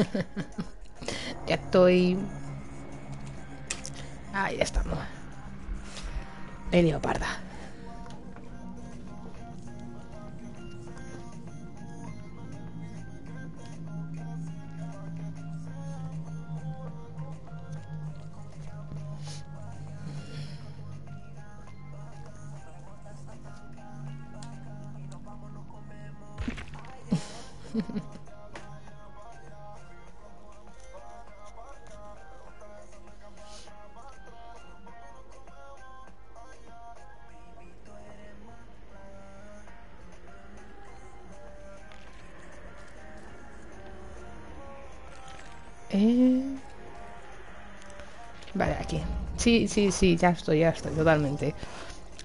ya estoy... Ahí ya estamos. El leoparda. Eh... Sí, sí, sí, ya estoy, ya estoy, totalmente.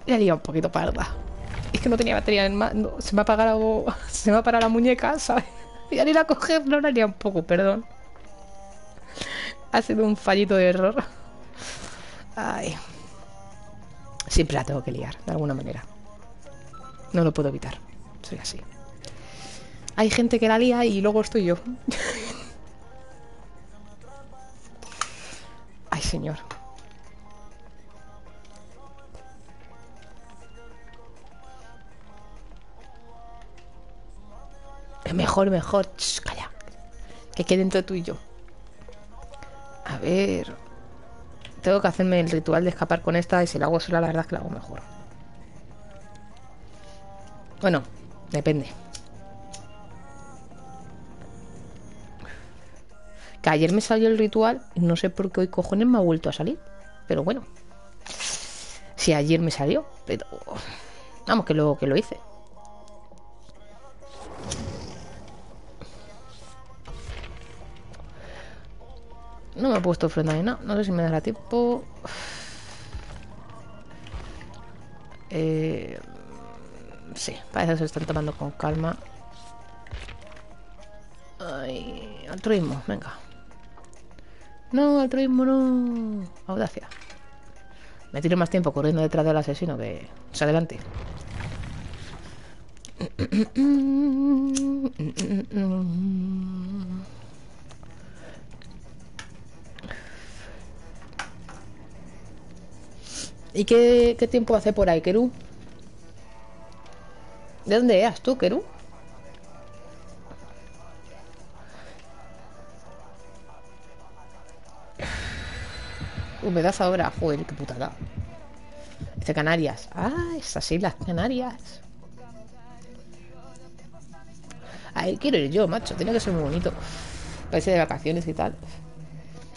Ya liado un poquito parda. Es que no tenía batería en mano. Se me ha apagado. Se me ha parado la muñeca, ¿sabes? Y al ir a cogerlo la liado un poco, perdón. Ha sido un fallito de error. Ay. Siempre la tengo que liar, de alguna manera. No lo puedo evitar. Soy así. Hay gente que la lía y luego estoy yo. Ay, señor. Mejor, mejor. Shh, calla. Que quede entre tú y yo. A ver. Tengo que hacerme el ritual de escapar con esta y si la hago sola, la verdad es que la hago mejor. Bueno, depende. Que ayer me salió el ritual no sé por qué hoy cojones me ha vuelto a salir. Pero bueno. Si ayer me salió, pero... Vamos, que lo, que lo hice. No me he puesto ofrenda ni nada. No sé si me dará tiempo. Eh, sí, parece que se están tomando con calma. Ay, altruismo, venga. No, altruismo no. Audacia. Me tiro más tiempo corriendo detrás del asesino que... se adelante. ¿Y qué, qué tiempo hace por ahí, Keru? ¿De dónde eras tú, Keru? Humedad ahora, joder, qué putada. Dice Canarias. Ah, esas islas Canarias. Ahí quiero ir yo, macho. Tiene que ser muy bonito. Parece de vacaciones y tal.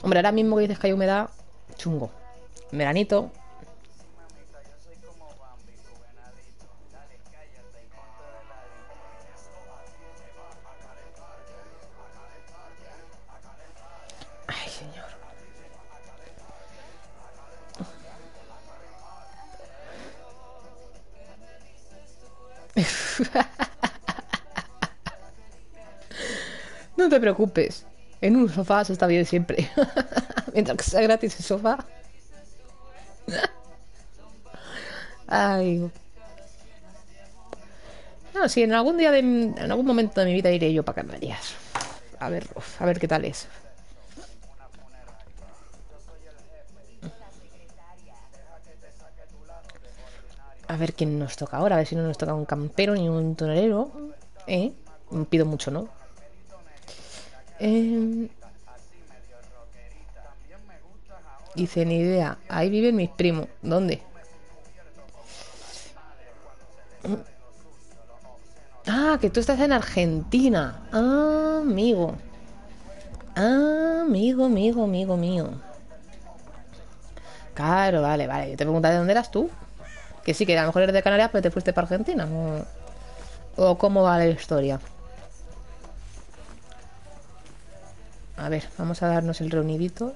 Hombre, ahora mismo que dices que hay humedad, chungo. Veranito. No te preocupes. En un sofá se está bien siempre. Mientras que sea gratis el sofá. Ay. No, sí, en algún día de, en algún momento de mi vida iré yo para Canarias. A ver, a ver qué tal es. A ver quién nos toca ahora, a ver si no nos toca un campero ni un tonelero. ¿Eh? Pido mucho, ¿no? Eh... Dice, ni idea. Ahí viven mis primos. ¿Dónde? Ah, que tú estás en Argentina. Ah, amigo. Ah, amigo, amigo, amigo mío. Claro, vale, vale. Yo te preguntaba de dónde eras tú. Que sí, que a lo mejor eres de Canarias, pero te fuiste para Argentina. ¿O, cómo va la historia? A ver, vamos a darnos el reunidito.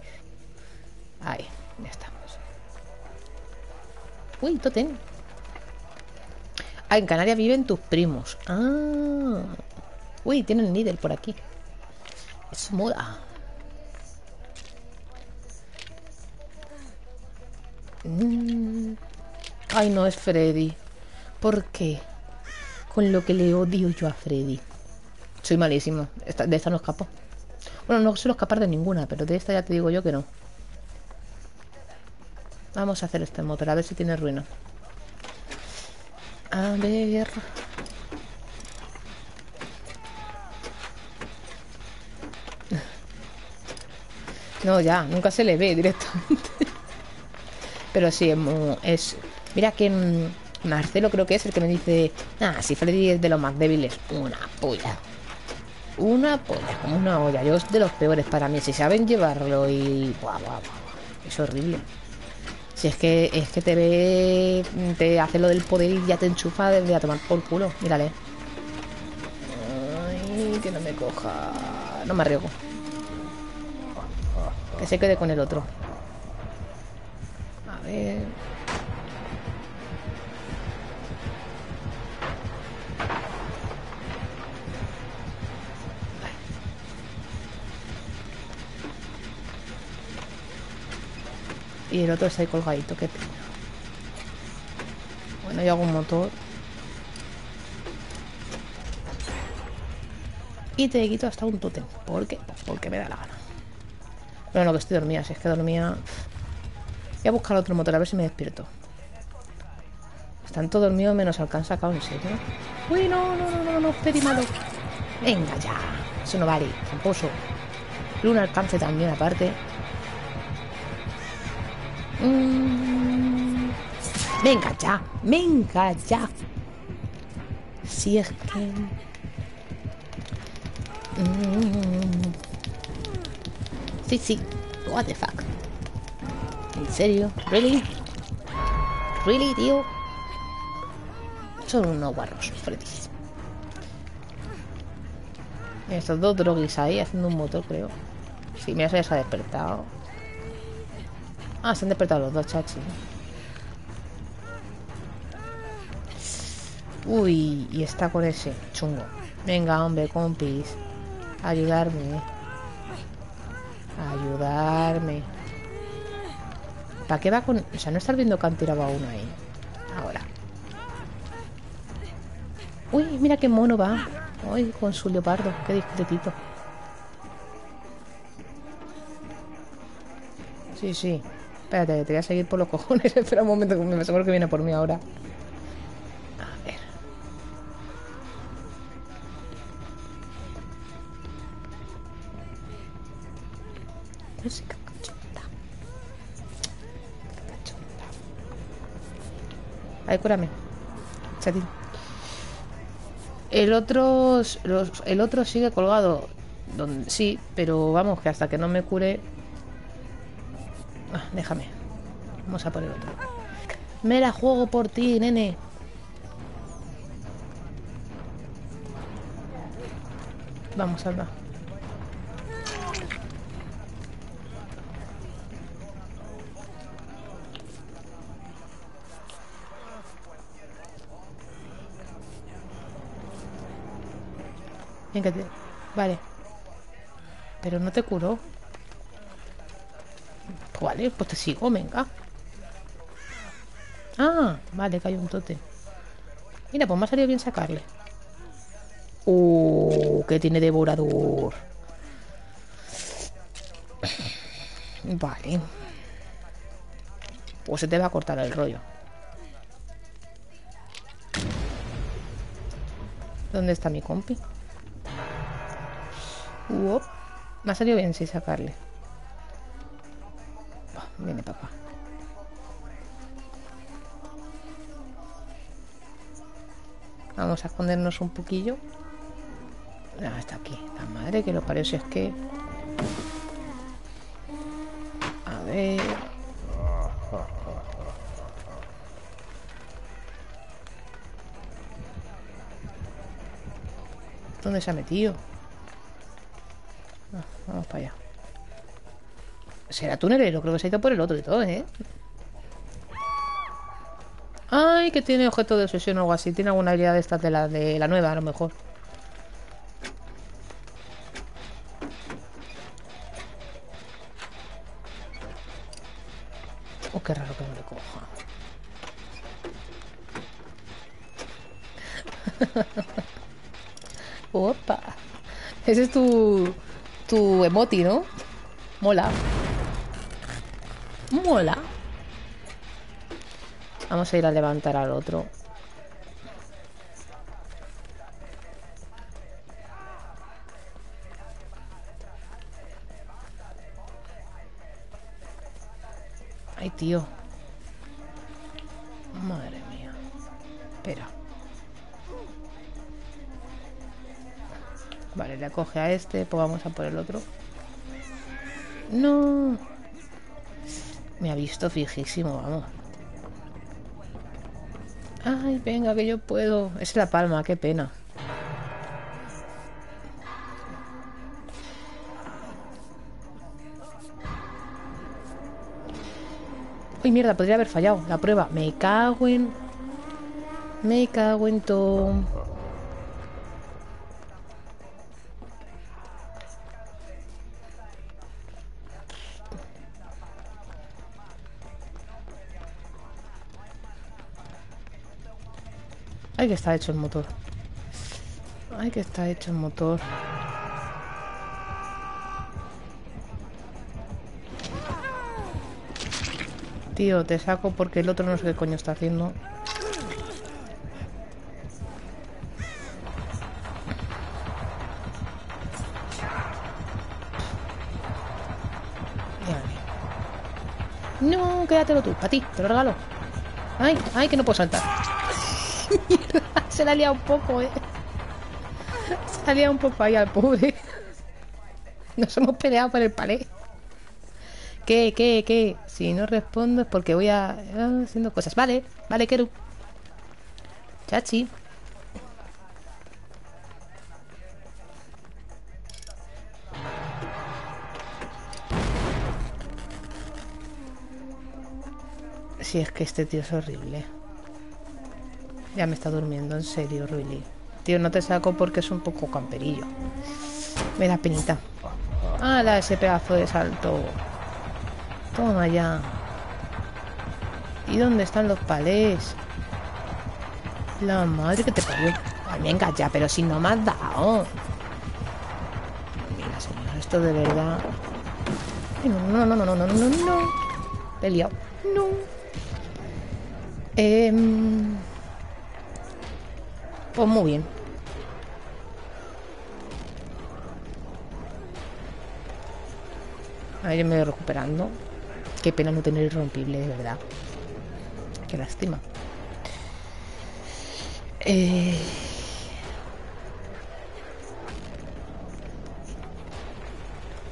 Ahí, ya estamos. Uy, totem. Ah, en Canarias viven tus primos. Ah. Uy, tienen líder por aquí. Eso mola. Mm. Ay, no es Freddy. ¿Por qué? Con lo que le odio yo a Freddy. Soy malísimo. De esta no escapo. Bueno, no suelo escapar de ninguna, pero de esta ya te digo yo que no. Vamos a hacer este motor, a ver si tiene ruina. A ver... No, ya, nunca se le ve directamente. Pero sí, es... Mira que mm, Marcelo creo que es el que me dice... Ah, si Freddy es de los más débiles. Una polla. Una polla, como una olla. Yo es de los peores para mí. Si saben llevarlo y... Buah, buah, buah. Es horrible. Si es que es que te ve... Te hace lo del poder y ya te enchufa desde a tomar por culo. Mírale. Ay, que no me coja. No me arriesgo. Que se quede con el otro. A ver... Y el otro está ahí colgadito, qué pena. Bueno, yo hago un motor. Y te quito hasta un tótem. ¿Por qué? Pues porque me da la gana. Bueno, no, que estoy dormida. Si es que dormía... Voy a buscar otro motor, a ver si me despierto. Están todos dormidos menos alcanza acá, en serio. Uy, no, no, no, no, no, Freddy malo. Venga ya. Eso no vale, tramposo. Luna alcance también, aparte. Mm. Venga ya, venga ya. Si es que... Mm. Sí, sí. What the fuck. ¿En serio? ¿Really? ¿Really, tío? Son unos guarros, Freddy. Estos dos droguis ahí haciendo un motor, creo. Sí, mira, ya ha despertado. Ah, se han despertado los dos, chachi. Uy, y está con ese chungo. Venga, hombre, compis. Ayudarme. Ayudarme. ¿Para qué va con...? O sea, no estar viendo que han tirado a uno ahí. Ahora. Uy, mira qué mono va. Uy, con su leopardo. Qué discretito. Sí, sí. Espérate, te voy a seguir por los cojones. Espera un momento, me seguro que viene por mí ahora. A ver. Música cachonda. Cachonda. Ay, cúrame. Chatín. El otro, el otro sigue colgado. Sí, pero vamos, que hasta que no me cure Ah, déjame. Vamos a por el otro. Me la juego por ti, nene. Vamos, Alba. Vale. Pero no te curó. Vale, pues te sigo, venga. Ah, vale, que un tote. Mira, pues me ha salido bien sacarle. Uh, que tiene devorador. Vale. Pues se te va a cortar el rollo. ¿Dónde está mi compi? Uop. Me ha salido bien sin sacarle. Viene papá. Vamos a escondernos un poquillo. Ah, está aquí. La madre que lo parece es que... A ver... ¿Dónde se ha metido? Ah, vamos para allá. Será tunelero, creo que se ha ido por el otro y todo, ¿eh? Ay, que tiene objeto de obsesión o algo así. Tiene alguna habilidad de estas de la, de la nueva, a lo mejor. Oh, qué raro que no le coja. Opa. Ese es tu, tu emoti, ¿no? Mola. Mola. Vamos a ir a levantar al otro. Ay, tío. Madre mía. Espera. Vale, le acoge a este, pues vamos a por el otro. No. Me ha visto fijísimo, vamos. Ay, venga, que yo puedo. Es la palma, qué pena. Uy, mierda, podría haber fallado la prueba. Me cago en... Me cago en todo. Ay, que está hecho el motor. Ay, que está hecho el motor. Tío, te saco porque el otro no sé qué coño está haciendo. No, quédatelo tú, para ti, te lo regalo. Ay, ay, que no puedo saltar. Se ha liado un poco, eh. Se ha liado un poco ahí al pobre. Nos hemos peleado por el palé. ¿Qué, qué, qué? Si no respondo es porque voy a... Ah, haciendo cosas. Vale, vale, Keru. Chachi. Si es que este tío es horrible. Ya me está durmiendo, en serio, really. Tío, no te saco porque es un poco camperillo. Me da penita. ¡Hala, ese pedazo de salto! Toma ya. ¿Y dónde están los palés? La madre que te parió. Ay, venga ya, pero si no me has dado. Mira, señor, esto de verdad. No, no, no, no, no, no, no, no. He liado. No. Eh, pues muy bien. Ahí me voy recuperando. Qué pena no tener irrompible, de verdad. Qué lástima. Eh...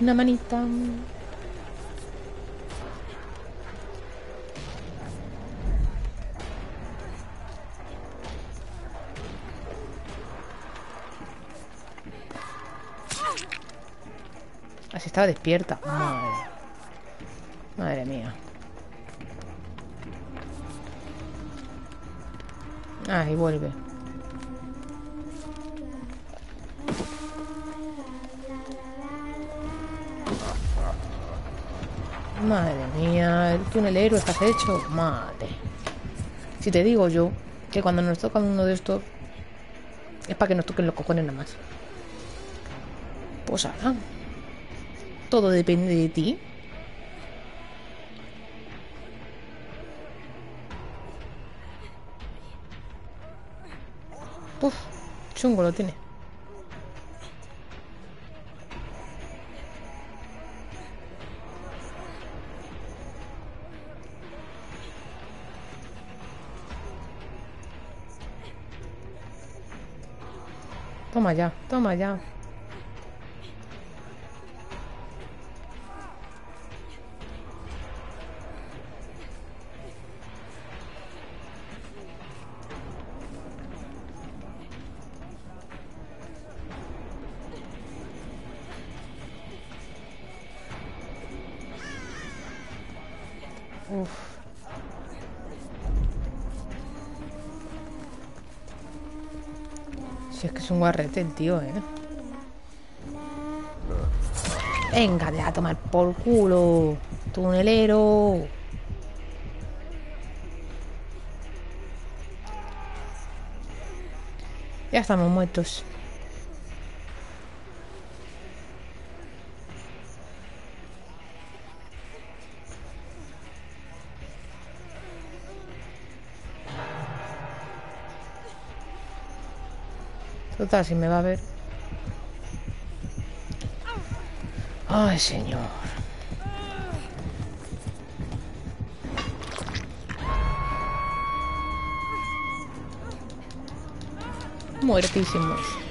Una manita. Estaba despierta. Madre. Madre mía. Ah, vuelve. Madre mía, el tunelero estás hecho. Madre. Si te digo yo que cuando nos toca uno de estos es para que nos toquen los cojones nada más. Pues. Todo depende de ti. Uf, chungo lo tiene. Toma ya, toma ya. Un guarrete el tío, ¿eh? Venga, te a tomar por culo. Tunelero. Ya estamos muertos. Si me va a ver. Ay, señor. Muertísimos.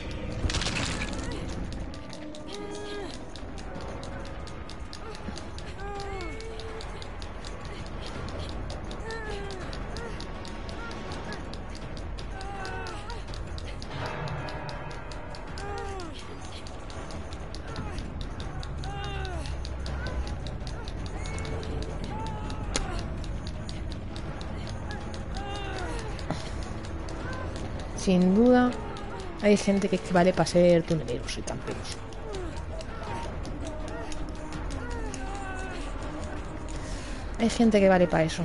Hay gente que vale para ser tuneleros y camperos. Hay gente que vale para eso.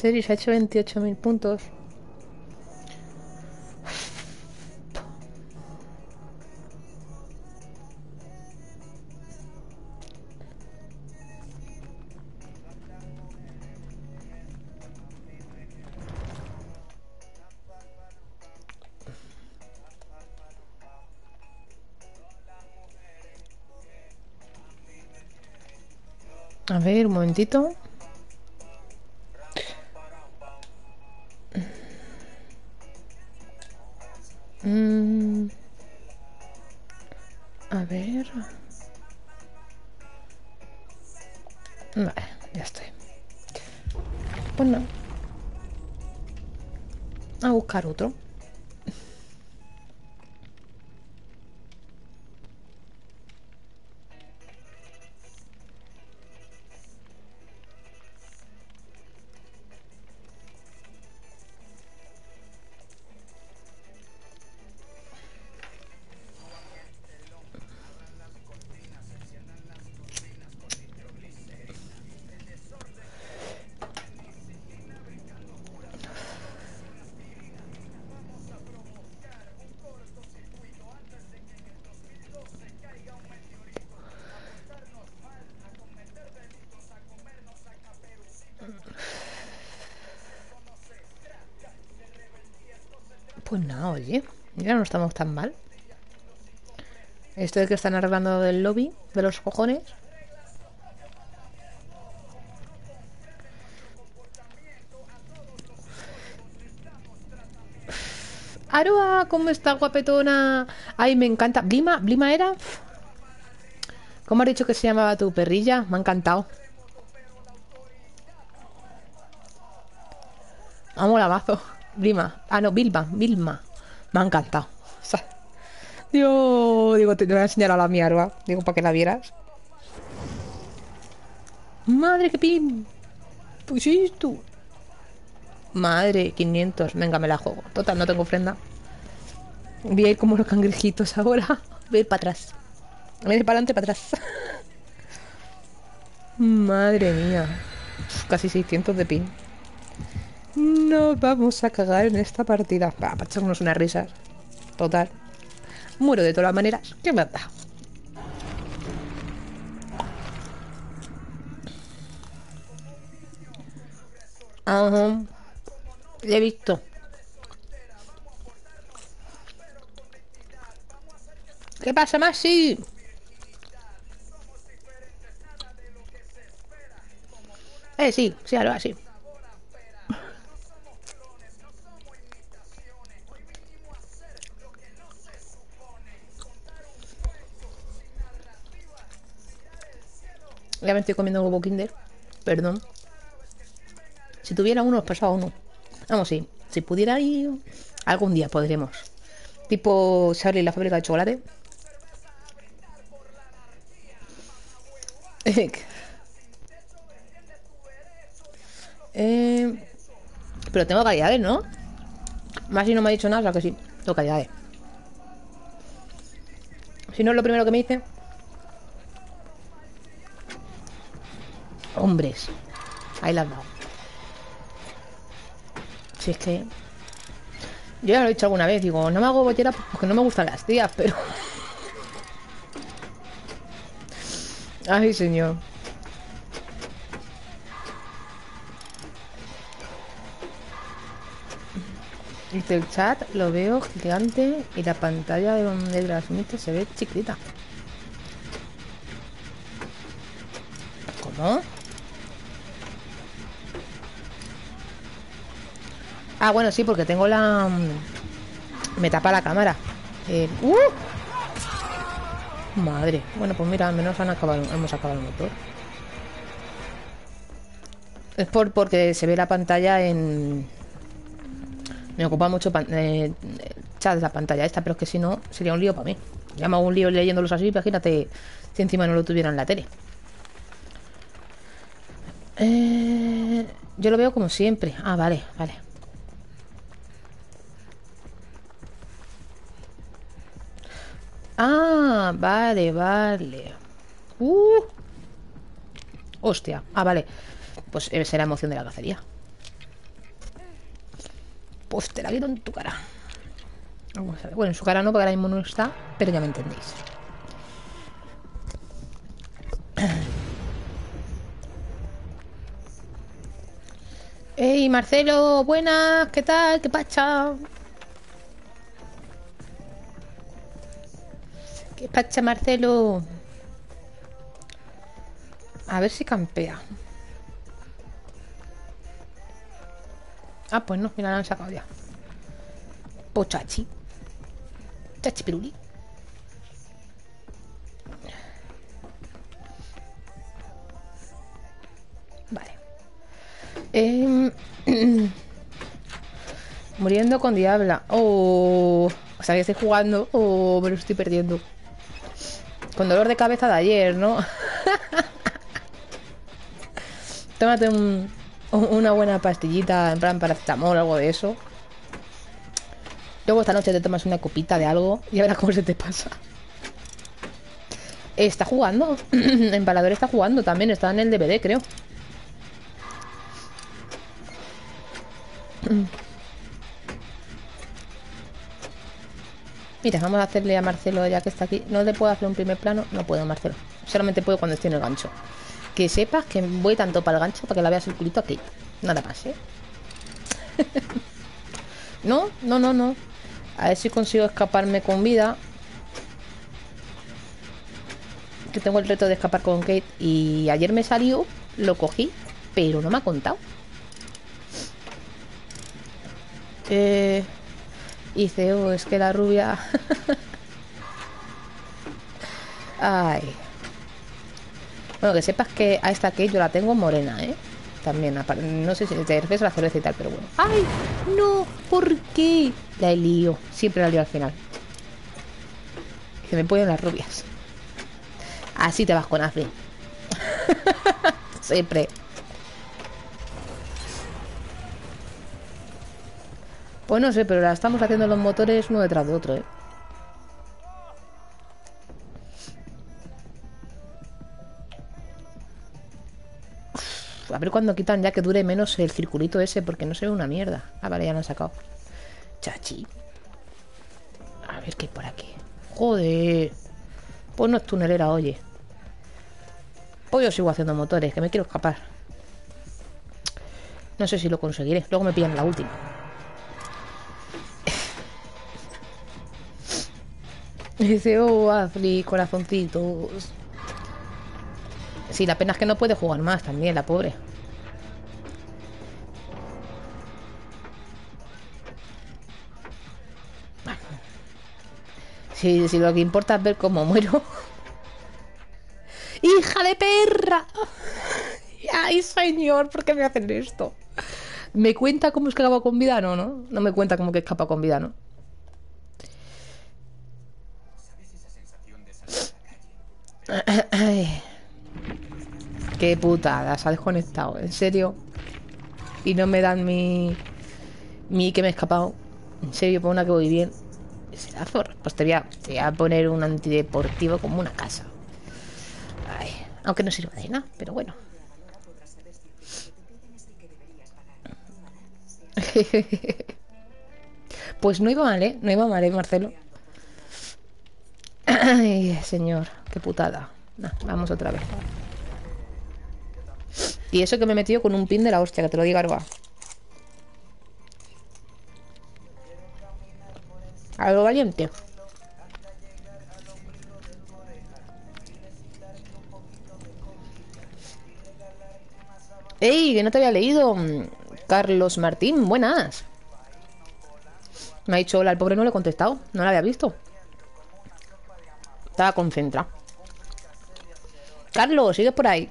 En serio, se ha hecho 28.000 puntos. A ver, un momentito. Mm. A ver. Ya estoy. Pues no. A buscar otro. Oye, ya no estamos tan mal. Esto de que están arreglando del lobby, de los cojones. Aroa, ¿cómo está guapetona? Ay, me encanta. Blima, Blima era. ¿Cómo has dicho que se llamaba tu perrilla? Me ha encantado. Amo la mazo. Blima. Ah, no, Vilma. Vilma. Me ha encantado. O sea, Dios, digo, te, te voy a enseñar a la Aroa. Digo, para que la vieras. Madre, qué pin. Pues esto. Madre, 500. Venga, me la juego. Total, no tengo ofrenda. Voy a ir como los cangrejitos ahora. Voy a ir para atrás. Voy a ir para adelante, para atrás. Madre mía. Uf, Casi 600 de pin. No vamos a cagar en esta partida. Va, para echarnos unas risas. Total. Muero de todas las maneras. ¿Qué me da? Ajá. Le he visto. ¿Qué pasa, Maxi? Eh, sí, sí, algo así. Ya me estoy comiendo un huevo Kinder. Perdón. Si tuviera uno, os pasaba uno. Vamos, sí. Si pudiera ir, algún día podremos. Tipo Charlie la fábrica de chocolate. eh, pero tengo calidades, ¿no? Más si no me ha dicho nada, o sea que sí, tengo calidades. Si no es lo primero que me dice. Hombres. Ahí la has dado. Si es que... Yo ya lo he dicho alguna vez, digo, no me hago bollera porque no me gustan las tías, pero... Ay, señor. Dice el chat, lo veo gigante y la pantalla de donde transmite se ve chiquita. ¿Cómo? Ah, bueno, sí, porque tengo la... Me tapa la cámara. Eh, ¡Uh! Madre. Bueno, pues mira, al menos han acabado, hemos acabado el motor. Es por porque se ve la pantalla en... Me ocupa mucho eh, chat la pantalla esta, pero es que si no, sería un lío para mí. Ya me un lío leyéndolos así, imagínate si encima no lo tuviera en la tele. Eh, yo lo veo como siempre. Ah, vale, vale. Ah, vale, vale. Uh. Hostia. Ah, vale. Pues eh, será emoción de la cacería. Pues te la quito en tu cara. Bueno, en su cara no, porque ahora mismo no está, pero ya me entendéis. Hey, Marcelo, buenas, ¿qué tal? ¿Qué pacha? ¿Qué pacha, Marcelo? A ver si campea. Ah, pues no, mira, la han sacado ya. Pochachi. Chachi piruli. Vale. Eh, muriendo con Diabla. Oh. O sea, que estoy jugando. Oh, me lo estoy perdiendo. Con dolor de cabeza de ayer, ¿no? Tómate una buena pastillita, en plan paracetamol algo de eso. Luego esta noche te tomas una copita de algo y a verás cómo se te pasa. Está jugando. Empalador está jugando también. Está en el DVD, creo. Mira, vamos a hacerle a Marcelo ya que está aquí. No le puedo hacer un primer plano. No puedo, Marcelo. Solamente puedo cuando esté en el gancho. Que sepas que voy tanto para el gancho para que la veas el culito aquí. Nada más, ¿eh? no, no, no, no. A ver si consigo escaparme con vida. Que tengo el reto de escapar con Kate. Y ayer me salió, lo cogí, pero no me ha contado. Eh... Y dice, oh, es que la rubia... Ay. Bueno, que sepas que a esta que yo la tengo morena, ¿eh? También, no sé si te refieres a la cerveza y tal, pero bueno. ¡Ay! ¡No! ¿Por qué? La he lío. Siempre la lío al final. Que me ponen las rubias. Así te vas con Afri. Siempre. Pues no sé, pero la estamos haciendo los motores uno detrás de otro, ¿eh? a ver cuándo quitan ya que dure menos el circulito ese, porque no se ve una mierda. Ah, vale, ya lo han sacado. Chachi. A ver qué hay por aquí. Joder. Pues no es tunelera, oye. Pues yo sigo haciendo motores, que me quiero escapar. No sé si lo conseguiré. Luego me pillan la última. Dice, oh, Afri, corazoncitos. Sí, la pena es que no puede jugar más también, la pobre. Si, si lo que importa es ver cómo muero. ¡Hija de perra! ¡Ay, señor! ¿Por qué me hacen esto? ¿Me cuenta cómo escapa con vida? No, no. No me cuenta cómo que escapa con vida, ¿no? Qué putada, se ha desconectado, en serio. Y no me dan mi. mi que me he escapado. En serio, por una que voy bien. Será. Pues te voy, a, te voy a poner un antideportivo como una casa. Ay, aunque no sirva de nada, pero bueno. pues no iba mal, ¿eh? No iba mal, ¿eh, Marcelo? Ay, señor, qué putada. Vamos otra vez. Y eso que me he metido con un pin de la hostia, que te lo diga Arba. A lo valiente. ¡Ey! Que no te había leído. Carlos Martín, buenas. Me ha dicho hola, el pobre no le he contestado. No la había visto. Estaba concentrado. Carlos, sigue por ahí.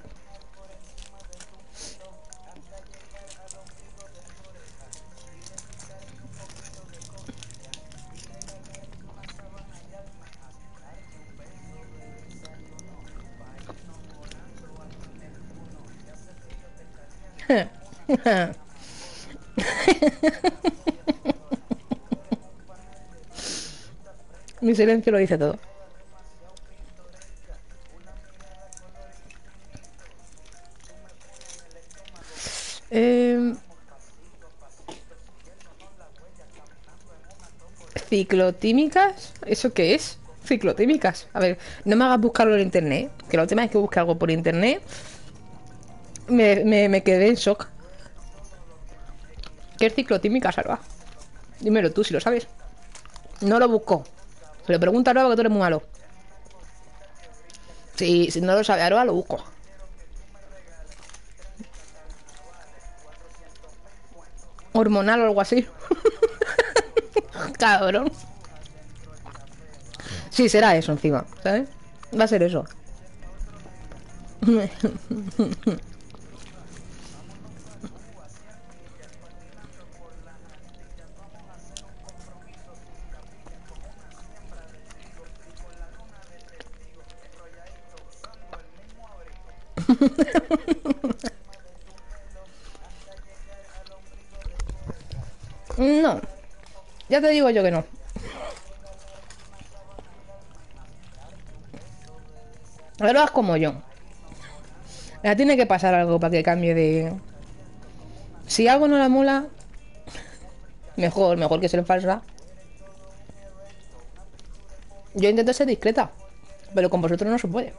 Mi silencio lo dice todo. ¿Ciclotímicas? ¿Eso qué es? Ciclotímicas. A ver, no me hagas buscarlo en internet. Que la última vez que busqué algo por internet me, me, quedé en shock. ¿Qué es ciclotímica, Salva? Dímelo tú si lo sabes. No lo busco. Se lo pregunta que tú eres muy malo. Si, si no lo sabe Aroa, lo busco. Hormonal o algo así. Cabrón. Sí, será eso encima, ¿sabes? Va a ser eso. Ya te digo yo que no. Ahora es como yo. Ya tiene que pasar algo para que cambie de... Si algo no la mola, mejor, mejor que ser falsa. Yo intento ser discreta, pero con vosotros no se puede.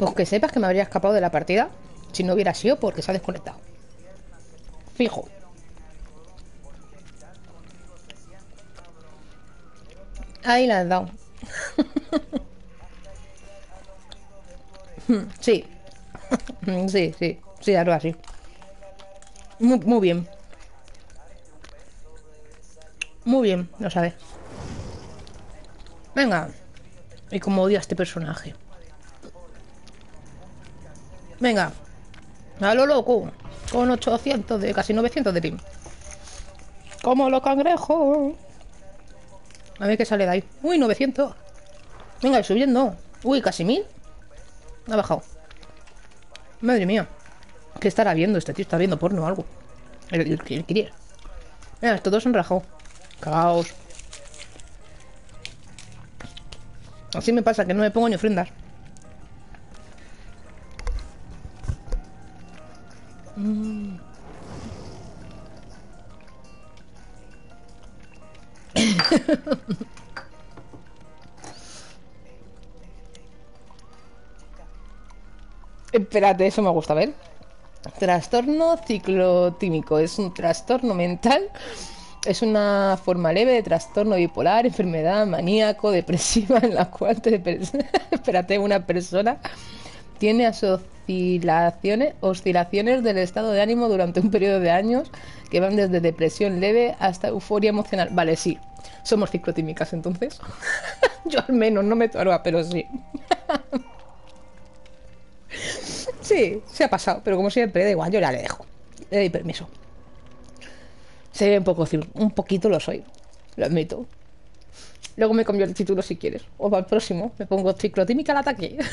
Pues que sepas que me habría escapado de la partida si no hubiera sido porque se ha desconectado. Fijo. Ahí la has dado. sí. sí, sí. Sí, algo así. Muy, muy bien. Muy bien, lo sabes. Venga. Y como odio a este personaje. Venga. A lo loco. Con 800 de... Casi 900 de pim. Como los cangrejos. A ver qué sale de ahí. Uy, 900. Venga, subiendo. Uy, casi 1000. Ha bajado. Madre mía. ¿Qué estará viendo este tío? ¿Está viendo porno o algo? El, quería. Mira, estos dos han rajado. Caos. Así me pasa, que no me pongo ni ofrendas. Mm. Espérate, eso me gusta ver. Trastorno ciclotímico. Es un trastorno mental. Es una forma leve de trastorno bipolar, enfermedad maníaco, depresiva, en la cual te... Espérate, una persona tiene oscilaciones, oscilaciones del estado de ánimo durante un periodo de años que van desde depresión leve hasta euforia emocional. Vale, sí. Somos ciclotímicas entonces. Yo al menos no me toca, pero sí. sí, se ha pasado, pero como siempre, da igual, yo ya le dejo. Le doy permiso. Se ve un poco, un poquito lo soy. Lo admito. Luego me cambio el título si quieres. O para el próximo me pongo ciclotímica al ataque.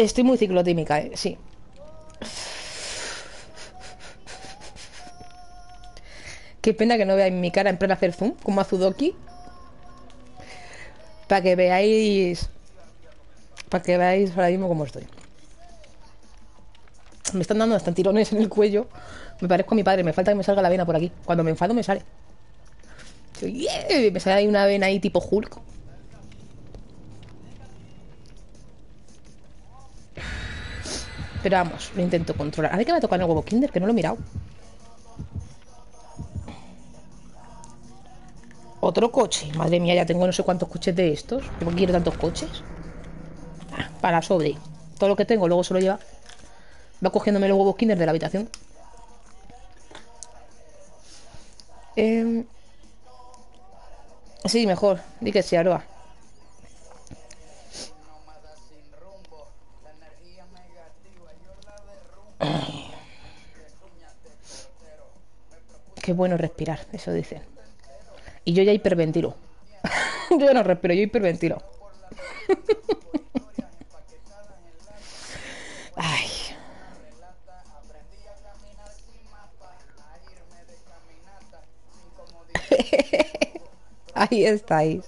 Estoy muy ciclotímica, ¿eh? sí. Qué pena que no veáis mi cara en plena hacer zoom, como a Zudoki. Para que veáis. Para que veáis ahora mismo cómo estoy. Me están dando hasta tirones en el cuello. Me parezco a mi padre, me falta que me salga la vena por aquí. Cuando me enfado me sale. Me sale ahí una vena ahí tipo Hulk. Pero vamos, lo intento controlar. A ver qué me ha tocado el huevo Kinder, que no lo he mirado. Otro coche. Madre mía, ya tengo no sé cuántos coches de estos. ¿Por quiero tantos coches? Ah, para sobre. Todo lo que tengo luego se lo lleva. Va cogiéndome los huevos Kinder de la habitación. Eh... Sí, mejor. Di que sí, Aroa. Qué bueno respirar, eso dicen. Y yo ya hiperventilo. yo no respiro, yo hiperventilo. Ay. Ahí estáis.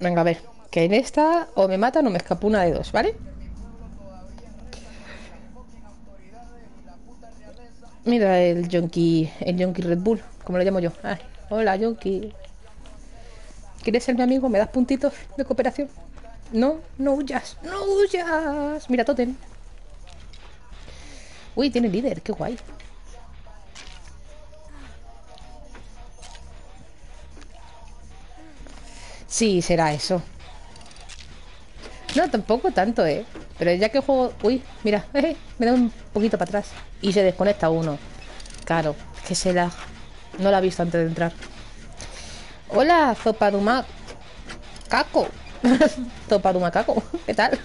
Venga, a ver. Que en esta o me matan o me escapo una de dos, ¿vale? Mira el Yonki, el Yonki Red Bull, como lo llamo yo. hola Yonki. ¿Quieres ser mi amigo? ¿Me das puntitos de cooperación? No, no huyas, no huyas. Mira, Totem. Uy, tiene líder, qué guay. Sí, será eso. No, tampoco tanto, ¿eh? Pero ya que juego... Uy, mira, eh, me da un poquito para atrás. Y se desconecta uno. Claro, que se la... No la he visto antes de entrar. Hola, Zopaduma... Caco. Zopaduma Caco. ¿Qué tal?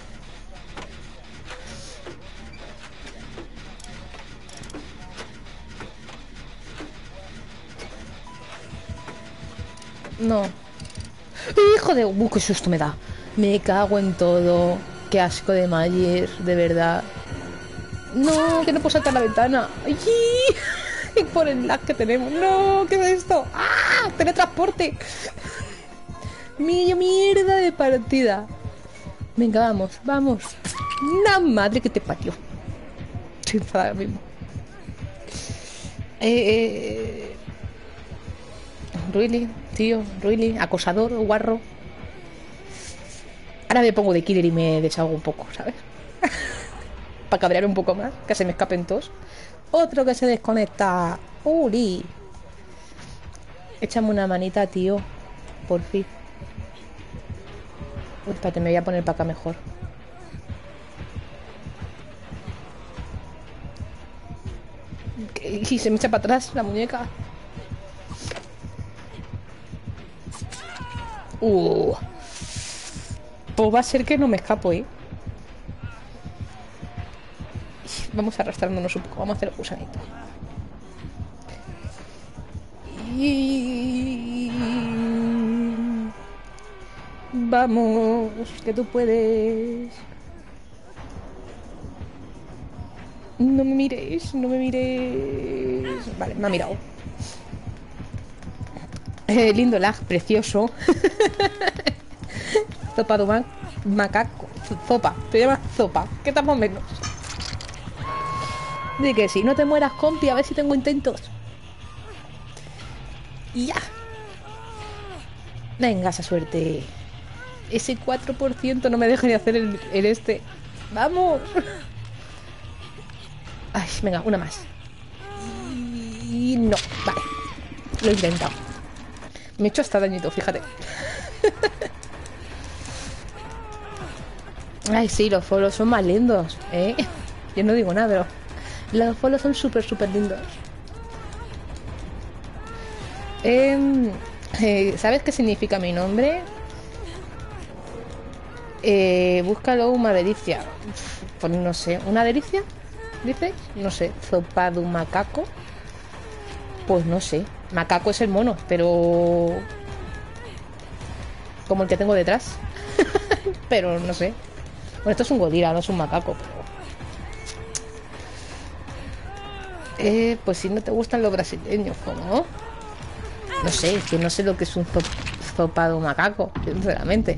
No. Hijo de... Qué susto me da. Me cago en todo. Qué asco de Mayer, de verdad. No, que no puedo saltar la ventana. ¡Ay! Por el lag que tenemos. No, ¿qué es esto? ¡Ah! Teletransporte. Milla mierda de partida. Venga, vamos, vamos. ¡La madre que te parió! Estoy enfadada mismo. Eh, eh. Really, tío, really. Acosador, guarro. Ahora me pongo de killer y me deshago un poco, ¿sabes? Para cabrear un poco más, que se me escapen todos. Otro que se desconecta. ¡Uli! Échame una manita, tío. Por fin. Uy, espérate, me voy a poner para acá mejor. Y se me echa para atrás la muñeca. Uh. Pues va a ser que no me escapo, ¿eh? Vamos arrastrándonos un poco. Vamos a hacer el gusanito. Y... Vamos, que tú puedes. No me mires, no me mires. Vale, me ha mirado. Eh, lindo lag, precioso. Zopa de macaco. Zopa. Te llamas Zopa. ¿Qué tal menos? De que si no te mueras, compi, a ver si tengo intentos. Ya. Venga, esa suerte. Ese 4% no me deja de hacer el, el este. ¡Vamos! Ay, venga, una más. Y no, vale. Lo he intentado. Me he hecho hasta dañito, fíjate. Ay, sí, los folos son más lindos, ¿eh? Yo no digo nada, pero los folos son súper, súper lindos. Em, eh, ¿Sabes qué significa mi nombre? Eh, búscalo una delicia. Pues no sé, ¿una delicia? ¿Dices? No sé, zopado macaco. Pues no sé. Macaco es el mono, pero. Como el que tengo detrás. pero no sé. Bueno, esto es un godira, no es un macaco, pero. Eh, pues si no te gustan los brasileños, ¿cómo? No sé, es que no sé lo que es un zopado macaco, sinceramente.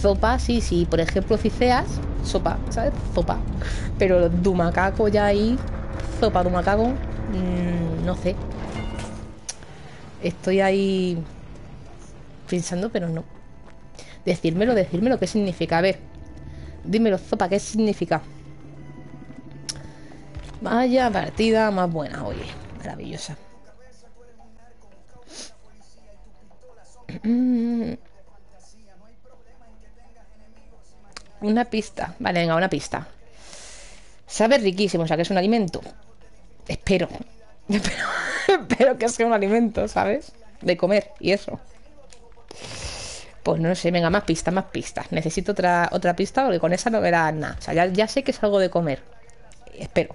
Zopa, sí, sí, por ejemplo, ficeas, sopa, ¿sabes? Zopa. Pero du macaco ya ahí, sopa du macaco, mmm, no sé. Estoy ahí pensando, pero no. Decírmelo, decírmelo, ¿qué significa? A ver, dímelo, Zopa, ¿qué significa? Vaya partida más buena, oye, maravillosa. Una pista. Vale, venga, una pista. Sabe riquísimo, o sea que es un alimento. Espero. Espero, espero que sea un alimento, ¿sabes? De comer y eso. Pues no sé, venga, más pistas, más pistas. Necesito otra, otra pista porque con esa no verás nada. O sea, ya, ya sé que es algo de comer. Espero.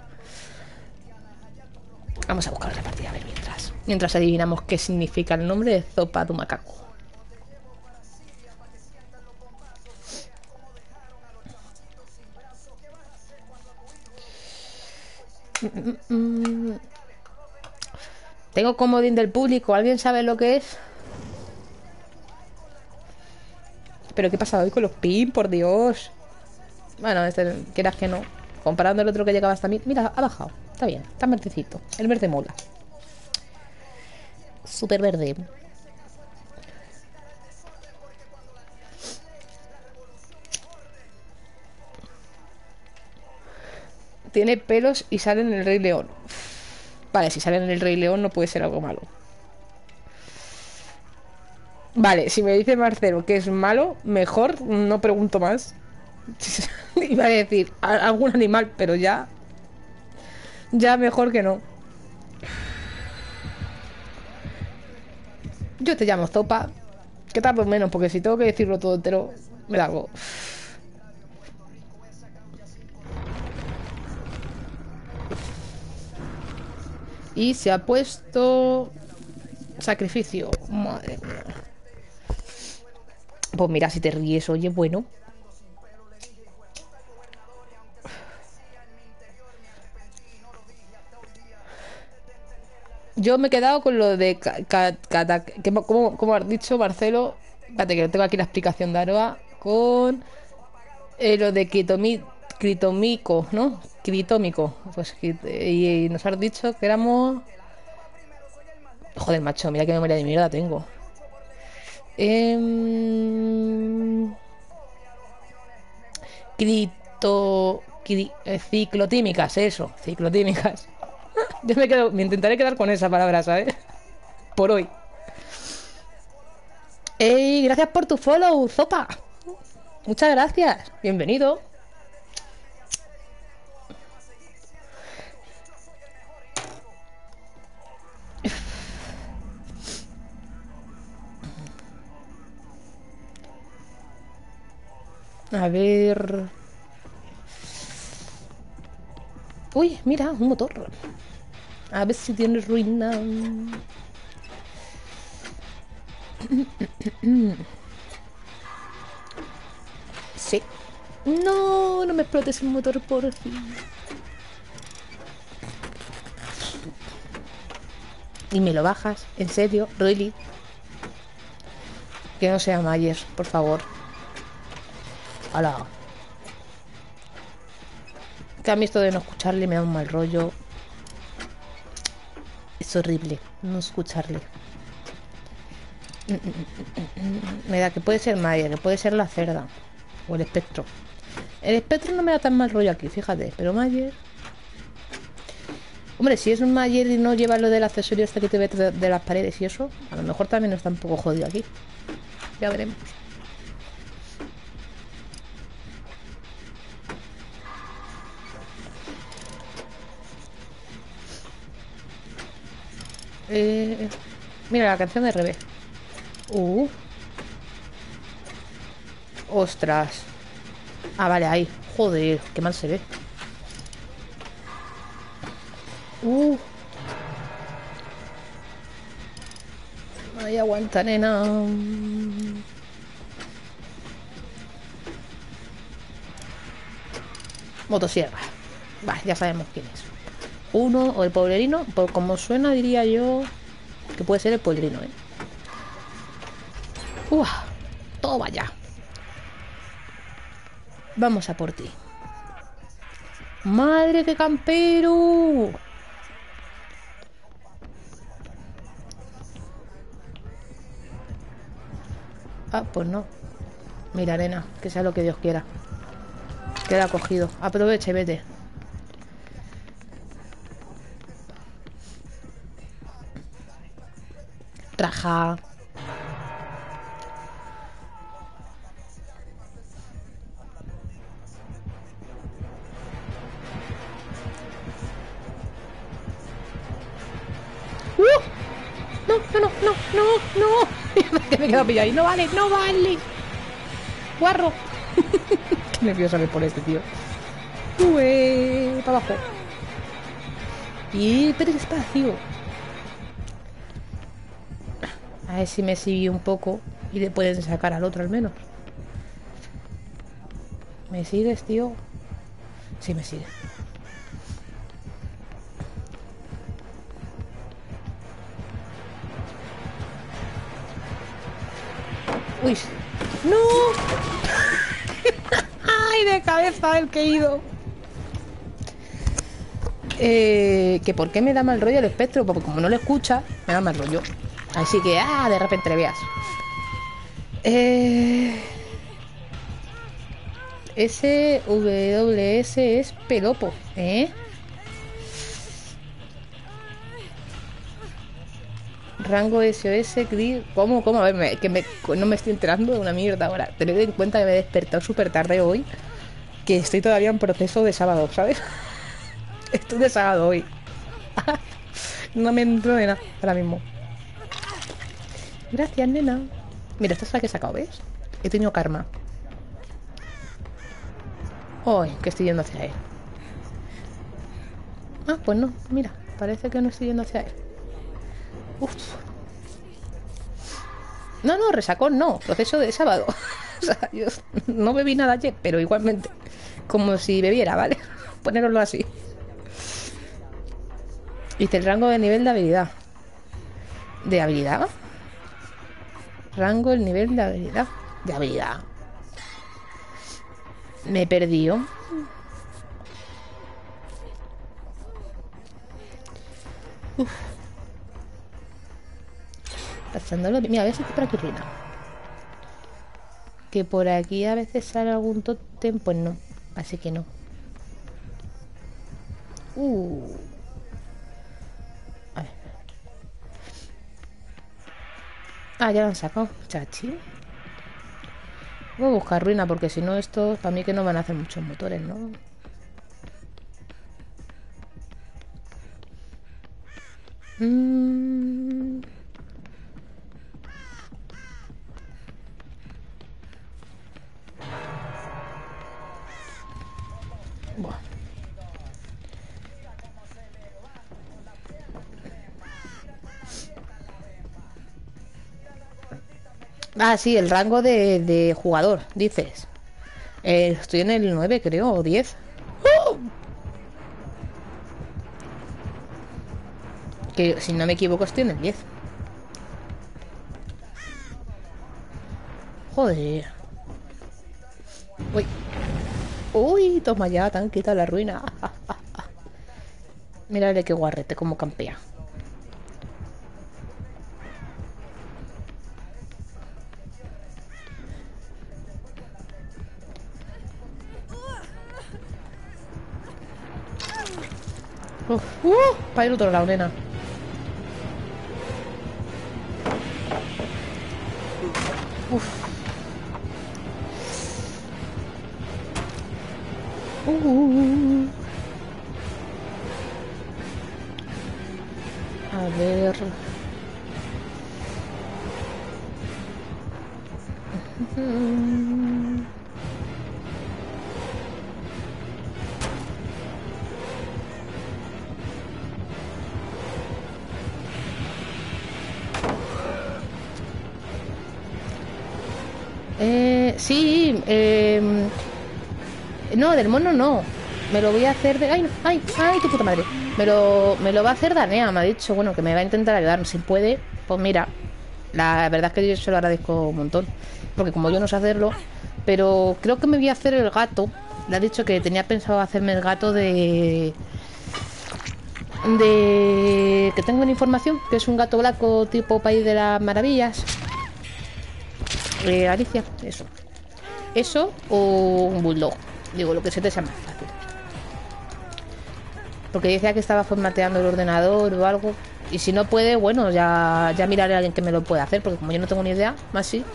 Vamos a buscar otra partida, a ver mientras. Mientras adivinamos qué significa el nombre de Zopa de Macaco. Tengo comodín del público. ¿Alguien sabe lo que es? Pero ¿qué pasa hoy con los pin? Por Dios. Bueno, quieras que no. Comparando el otro que llegaba hasta mí. Mira, ha bajado. Está bien, está verdecito. El verde mola. Súper verde. tiene pelos y sale en el Rey León. Vale, si sale en el Rey León no puede ser algo malo. Vale, si me dice Marcelo que es malo, mejor no pregunto más. Iba a decir algún animal, pero ya. Ya mejor que no. Yo te llamo Zopa. Que tardo menos, porque si tengo que decirlo todo entero, me da algo. Y se ha puesto sacrificio. Madre mía. Pues mira, si te ríes, oye, bueno. Yo me he quedado con lo de... como, has dicho, Marcelo... Espérate, que tengo aquí la explicación de Aroa. Con eh, lo de Critomico, ¿no? Critómico. Pues, y, nos has dicho que éramos. Joder, macho, mira qué memoria de mierda tengo. Crito. Eh, ciclotímicas, eso, ciclotímicas. Yo me quedo, me intentaré quedar con esa palabra, ¿sabes? Por hoy. ¡Ey! Gracias por tu follow, Zopa. Muchas gracias. Bienvenido. A ver... Uy, mira, un motor. A ver si tiene ruina. Sí. No, no me explotes el motor por fin. Y me lo bajas, en serio, really. Que no sea Myers, por favor. ¡Hala! Que a mí esto de no escucharle me da un mal rollo. Es horrible no escucharle. Me da que puede ser Maya, que puede ser la cerda. O el espectro. El espectro no me da tan mal rollo aquí, fíjate. Pero Mayer... Hombre, si es un Mayer y no lleva lo del accesorio este que te ve de, de las paredes y eso, a lo mejor también está un poco jodido aquí. Ya veremos. Eh, mira, la canción de revés. Uh. Ostras. Ah, vale, ahí. Joder, qué mal se ve. Uh. Ahí aguanta, nena. Motosierra. Va, ya sabemos quién es. Uno o el poblerino. Por como suena, diría yo que puede ser el poblerino, ¿eh? Uah, todo vaya. Vamos a por ti. ¡Madre de campero! Ah, pues no. Mira, arena, que sea lo que Dios quiera. Queda cogido. Aprovecha y vete. Raja. ¡Uh! No, no, no, no, no, no. que me he quedado pillado ahí. No vale, no vale. Guarro. Qué nervioso me pone este tío. Ué, para abajo. Y pero despacio. A ver si me sigue un poco y le pueden sacar al otro al menos. ¿Me sigues, tío? Sí, me sigue. Uy, no. Ay, de cabeza el que he ido. Eh, que por qué me da mal rollo el espectro, porque como no lo escucha, me da mal rollo. Así que, ah, de repente le veas. Eh... SWS es pelopo, ¿eh? Rango SOS, grid. ¿Cómo? ¿Cómo? A ver, que no me estoy enterando de una mierda ahora. Tened en cuenta que me he despertado súper tarde hoy. Que estoy todavía en proceso de sábado, ¿sabes? Estoy de sábado hoy. no me entro de nada ahora mismo. Gracias, nena. Mira, esta es la que he sacado, ¿ves? He tenido karma. Uy, que estoy yendo hacia él. Ah, pues no, mira, parece que no estoy yendo hacia él. Uf. No, no, resacón no, proceso de sábado. o sea, yo no bebí nada ayer, pero igualmente, como si bebiera, ¿vale? Poneroslo así. Dice el rango de nivel de habilidad. ¿De habilidad? Rango, el nivel de habilidad. De habilidad. Me he perdido. Uf. Pasándolo. Mira, a veces por aquí ruina. Que por aquí a veces sale algún totem, pues no. Así que no. Uh. Ah, ya lo han sacado, chachi. Voy a buscar ruina porque si no estos para mí que no van a hacer muchos motores, ¿no? Mm. Ah, sí, el rango de, jugador, dices. Eh, estoy en el 9, creo, o 10. ¡Oh! Que si no me equivoco estoy en el 10. Joder. Uy. Uy, toma ya, tan quita la ruina. Mírale qué guarrete, como campea. Uh, para ir otro lado, nena. Uf. Uh. Me lo voy a hacer de... ¡Ay, ay, ay, tu puta madre! Me lo, me lo va a hacer Danea, me ha dicho. Bueno, que me va a intentar ayudar. Si puede, pues mira. La verdad es que yo se lo agradezco un montón. Porque como yo no sé hacerlo... Pero creo que me voy a hacer el gato. Le ha dicho que tenía pensado hacerme el gato de... De... Que tengo una información. Que es un gato blanco tipo País de las Maravillas. Eh, Alicia, eso. Eso o un bulldog. Digo, lo que se te fácil. Porque decía que estaba formateando el ordenador o algo. Y si no puede, bueno, ya, ya miraré a alguien que me lo pueda hacer. Porque como yo no tengo ni idea, más sí.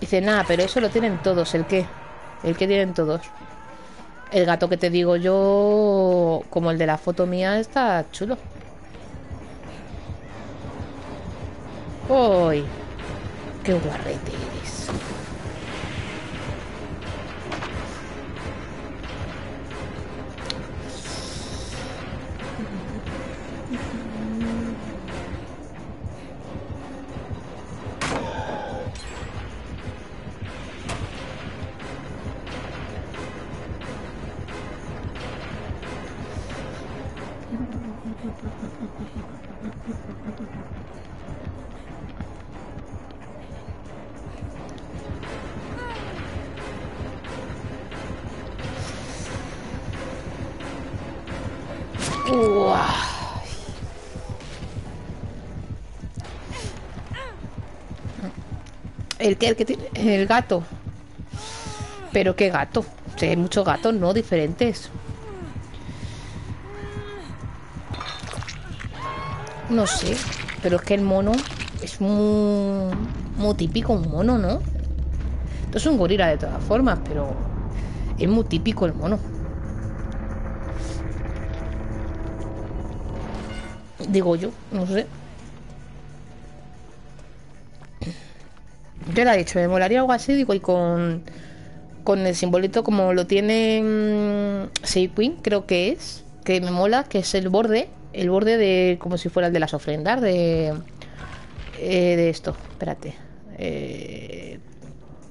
Dice, nada, pero eso lo tienen todos. ¿El qué? ¿El qué tienen todos? El gato que te digo yo, como el de la foto mía, está chulo. ¡Uy! ¡Qué guarrete el gato. ¿Pero qué gato? Sí, hay muchos gatos, ¿no? Diferentes. No sé. Pero es que el mono es muy, muy típico, un mono, ¿no? Esto es un gorila de todas formas, pero es muy típico el mono. Digo yo, no sé. Yo le he dicho, me molaría algo así, digo, y con, con el simbolito como lo tiene mm, Sei Queen, creo que es, que me mola, que es el borde, el borde de, como si fuera el de las ofrendas, de, eh, de esto, espérate, eh,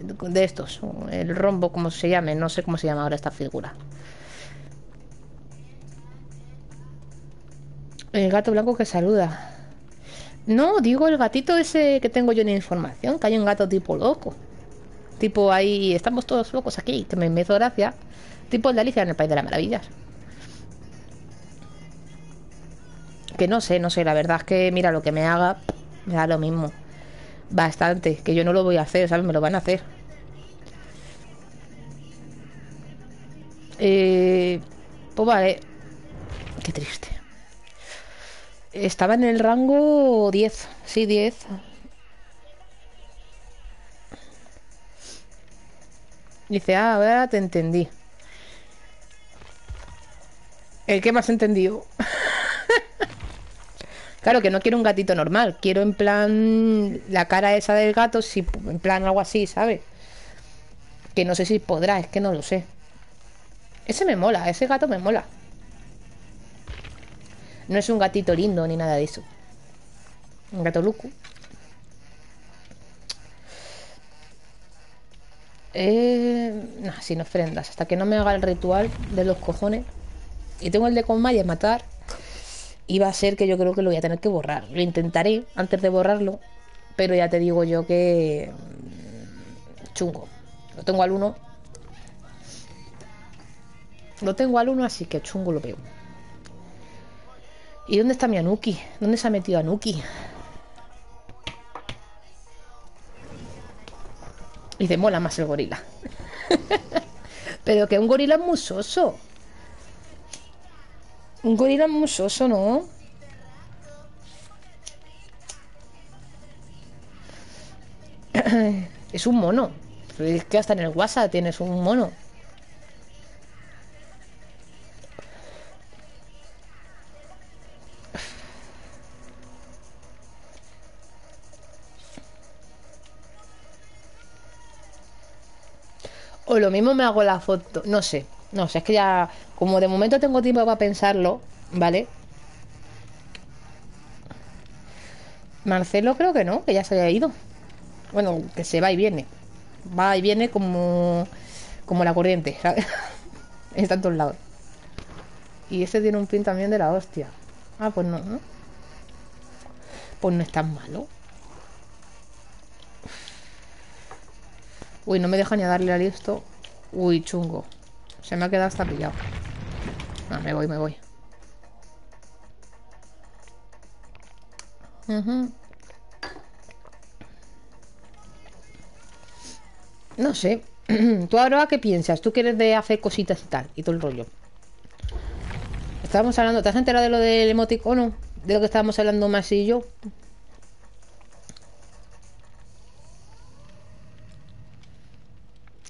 de estos, el rombo, como se llame, no sé cómo se llama ahora esta figura. El gato blanco que saluda. No, digo el gatito ese que tengo yo en información, que hay un gato tipo loco. Tipo ahí, estamos todos locos aquí, que me, me hizo gracia. Tipo el de Alicia en el País de las Maravillas. Que no sé, no sé, la verdad es que mira, lo que me haga, me da lo mismo. Bastante, que yo no lo voy a hacer, ¿sabes? Me lo van a hacer. Eh, pues vale. Qué triste. Estaba en el rango 10. Sí, 10. Dice, ah, ahora te entendí. ¿El qué más entendido? claro que no quiero un gatito normal. Quiero en plan la cara esa del gato, sí, en plan algo así, ¿sabes? Que no sé si podrá, es que no lo sé. Ese me mola, ese gato me mola. No es un gatito lindo ni nada de eso. Un gato luco. Eh, no, sin ofrendas. Hasta que no me haga el ritual de los cojones. Y tengo el de con Maya matar. Y va a ser que yo creo que lo voy a tener que borrar. Lo intentaré antes de borrarlo. Pero ya te digo yo que... mm, Chungo. Lo tengo al 1. Lo tengo al 1, así que chungo lo veo. ¿Y dónde está mi Anuki? ¿Dónde se ha metido Anuki? Y te mola más el gorila. Pero que un gorila es musoso. Un gorila es musoso, ¿no? es un mono. Es que hasta en el WhatsApp tienes un mono. O lo mismo me hago la foto. No sé. No sé, es que ya. Como de momento tengo tiempo para pensarlo, ¿vale? Marcelo creo que no, que ya se haya ido. Bueno, que se va y viene. Va y viene como. Como la corriente, ¿sabes? Está en todos lados. Y ese tiene un pin también de la hostia. Ah, pues no, ¿no? Pues no es tan malo. Uy, no me deja ni a darle a listo. Uy, chungo. Se me ha quedado hasta pillado. Me voy, me voy. No sé. ¿Tú ahora qué piensas? ¿Tú quieres de hacer cositas y tal? Y todo el rollo. Estábamos hablando... ¿Te has enterado de lo del emoticono? De lo que estábamos hablando más y yo.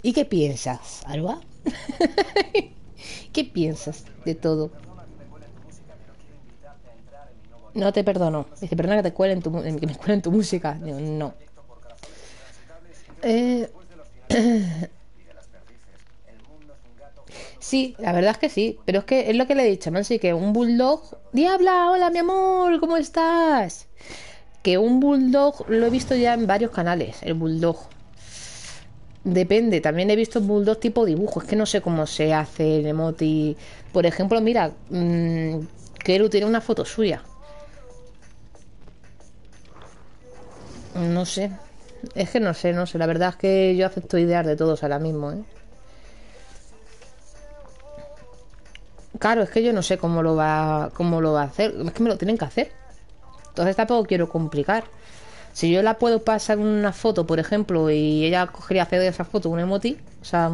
¿Y qué piensas, Alba? ¿Qué piensas de todo? No te perdono. Dice, perdona que te cuelen tu, que me cuelen tu música. no. Eh... Sí, la verdad es que sí, pero es que es lo que le he dicho, ¿no? Así que un bulldog, diabla, hola mi amor, ¿cómo estás? Que un bulldog lo he visto ya en varios canales, el bulldog. Depende, también he visto bulldog tipo dibujo, es que no sé cómo se hace el emoti. Por ejemplo, mira, mmm, Keru tiene una foto suya. No sé, es que no sé, no sé, la verdad es que yo acepto ideas de todos ahora mismo, ¿eh? Claro, es que yo no sé cómo lo va, cómo lo va a hacer. Es que me lo tienen que hacer. Entonces tampoco quiero complicar. Si yo la puedo pasar una foto, por ejemplo, y ella cogería hacer de esa foto un emoti, o sea,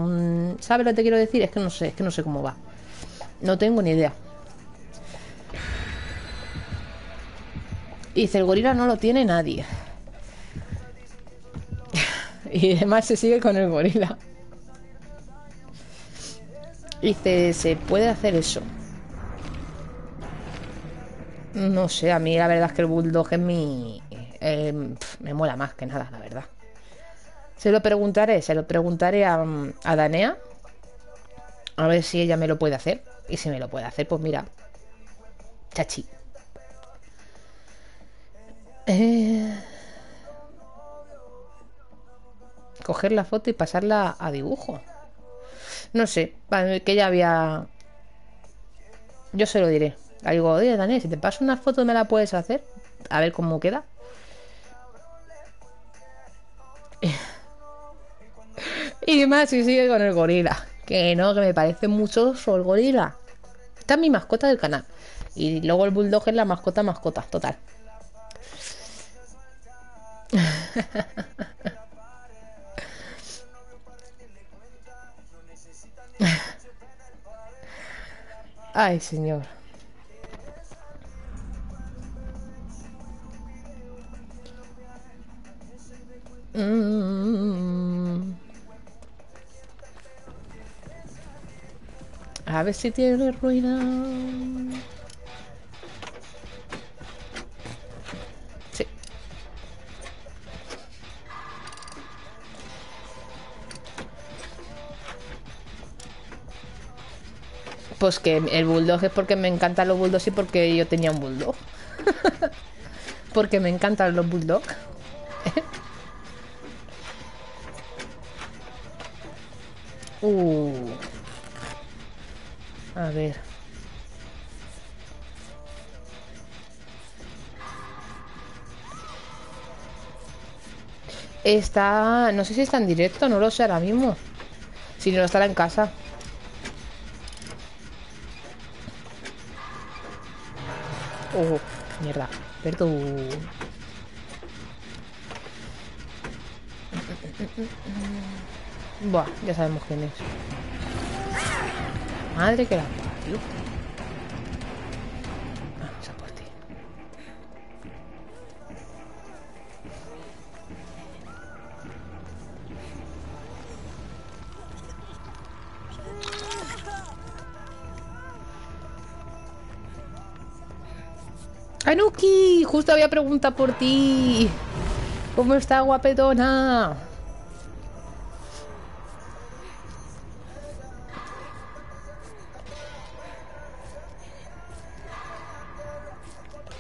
¿sabes lo que te quiero decir? Es que no sé, es que no sé cómo va. No tengo ni idea. Y dice, el gorila no lo tiene nadie. y además se sigue con el gorila. Dice, ¿se puede hacer eso? No sé, a mí la verdad es que el bulldog es mi... Eh, me mola más que nada, la verdad. Se lo preguntaré, se lo preguntaré a, a Danea. A ver si ella me lo puede hacer. Y si me lo puede hacer, pues mira. Chachi. Eh... Coger la foto y pasarla a dibujo. No sé, que ya había... Yo se lo diré. Algo, oye, Daniel, si te paso una foto me la puedes hacer. A ver cómo queda. Y más si sigue con el gorila. Que no, que me parece mucho el gorila. Esta es mi mascota del canal. Y luego el bulldog es la mascota mascota, total. Ay, señor. Mm. A ver si tiene ruina. Pues que el bulldog es porque me encantan los bulldogs y porque yo tenía un bulldog. porque me encantan los bulldogs. uh. A ver. Está... No sé si está en directo, no lo sé ahora mismo. Si no, estará en casa. Oh, mierda. Perdón. Buah, ya sabemos quién es. Madre que la parió. Vamos a por ti. Anuki, justo había pregunta por ti. ¿Cómo está guapetona?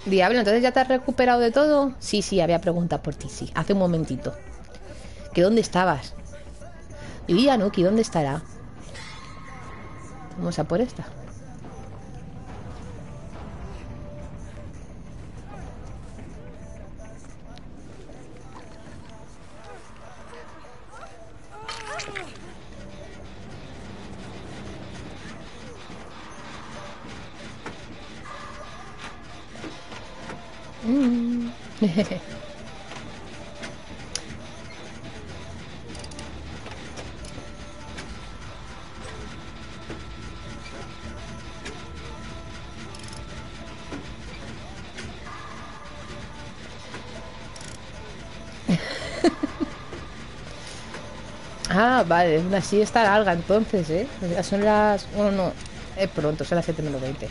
Diablo, entonces ya te has recuperado de todo. Sí, sí, había preguntas por ti, sí. Hace un momentito. ¿Que dónde estabas? Y Anuki, ¿dónde estará? Vamos a por esta. Ah, vale, una siesta larga entonces, ¿eh? Ya son las... Bueno, no, es pronto, son las 7 menos 20.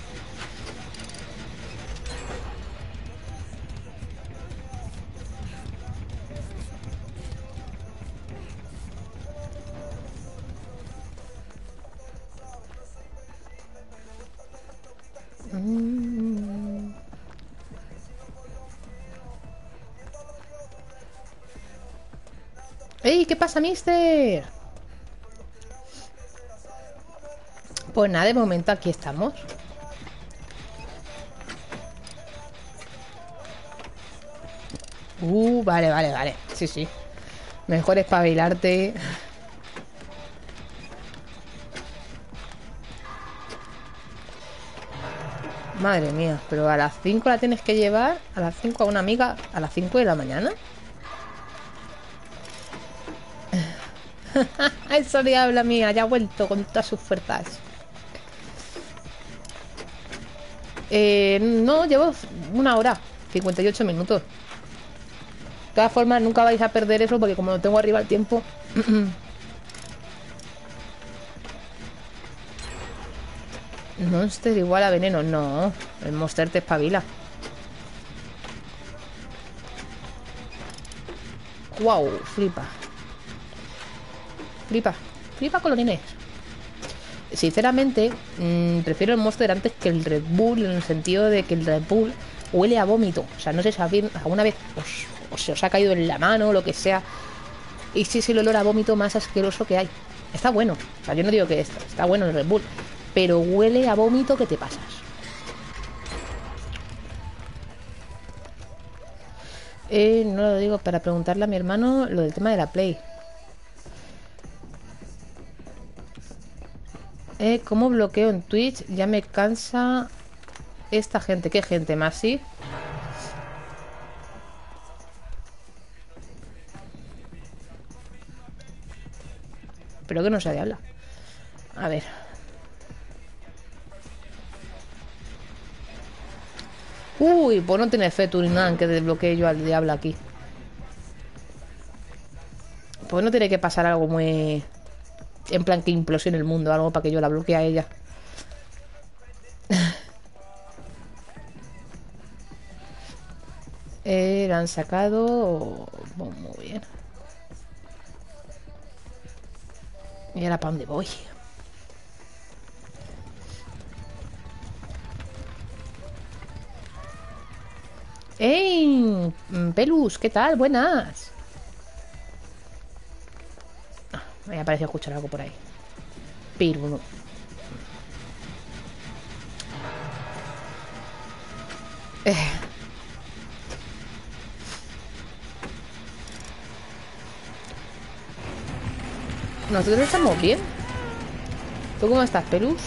¡Ey! ¿Qué pasa, mister? Pues nada, de momento aquí estamos. Uh, vale, vale, vale. Sí, sí. Mejor espabilarte. Madre mía, pero a las 5 la tienes que llevar, a las 5 a una amiga, a las 5 de la mañana. Eso diabla mía, ya ha vuelto con todas sus fuerzas. Eh, no, llevo una hora, 58 minutos. De todas formas, nunca vais a perder eso porque como lo tengo arriba el tiempo... Monster igual a veneno. No, el monster te espabila. Wow, flipa. Flipa. Flipa colorines. Sinceramente, mmm, prefiero el monster antes que el Red Bull, en el sentido de que el Red Bull huele a vómito. O sea, no sé si alguna vez os, o se os ha caído en la mano o lo que sea. Y si es el olor a vómito más asqueroso que hay. Está bueno. O sea, yo no digo que está, está bueno el Red Bull pero huele a vómito que te pasas. Eh, no lo digo para preguntarle a mi hermano lo del tema de la Play. Eh, ¿Cómo bloqueo en Twitch? Ya me cansa esta gente. ¿Qué gente más, sí? Pero que no se de hablar. A ver. Uy, pues no tiene fe tú ni nada que desbloquee yo al diablo aquí. Pues no tiene que pasar algo muy... En plan que implosione el mundo, algo para que yo la bloquee a ella. eh, han sacado... muy bien. ¿Y ahora para dónde voy? ¡Ey! Pelus, ¿qué tal? Buenas. Me ha parecido escuchar algo por ahí. Pero. Eh. Nosotros estamos bien. ¿Tú cómo estás, Pelus?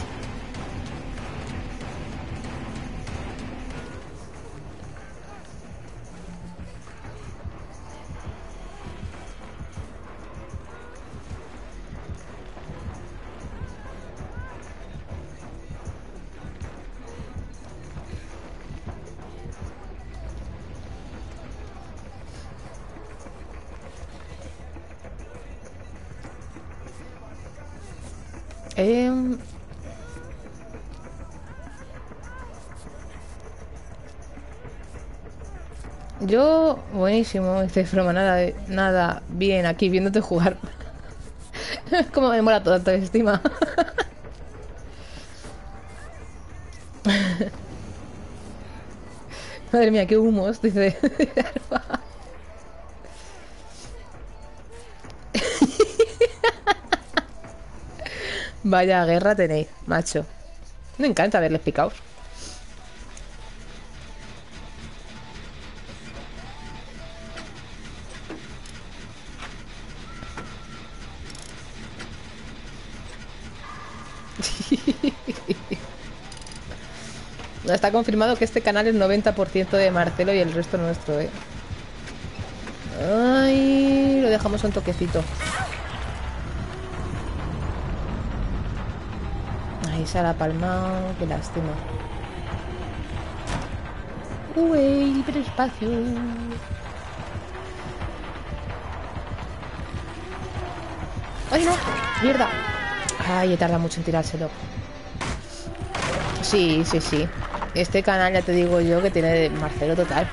Yo, buenísimo, este broma, nada, nada, bien, aquí viéndote jugar. Como me mola toda tu estima. Madre mía, qué humos, dice. Vaya guerra tenéis, macho. Me encanta verles picados. Está confirmado que este canal es 90% de Marcelo y el resto nuestro, ¿eh? Ay, lo dejamos un toquecito. Ahí se ha palmado, qué lástima. Uy, pero espacio. ¡Ay, no! ¡Mierda! Ay, he tardado mucho en tirárselo. Sí, sí, sí. Este canal ya te digo yo que tiene Marcelo total.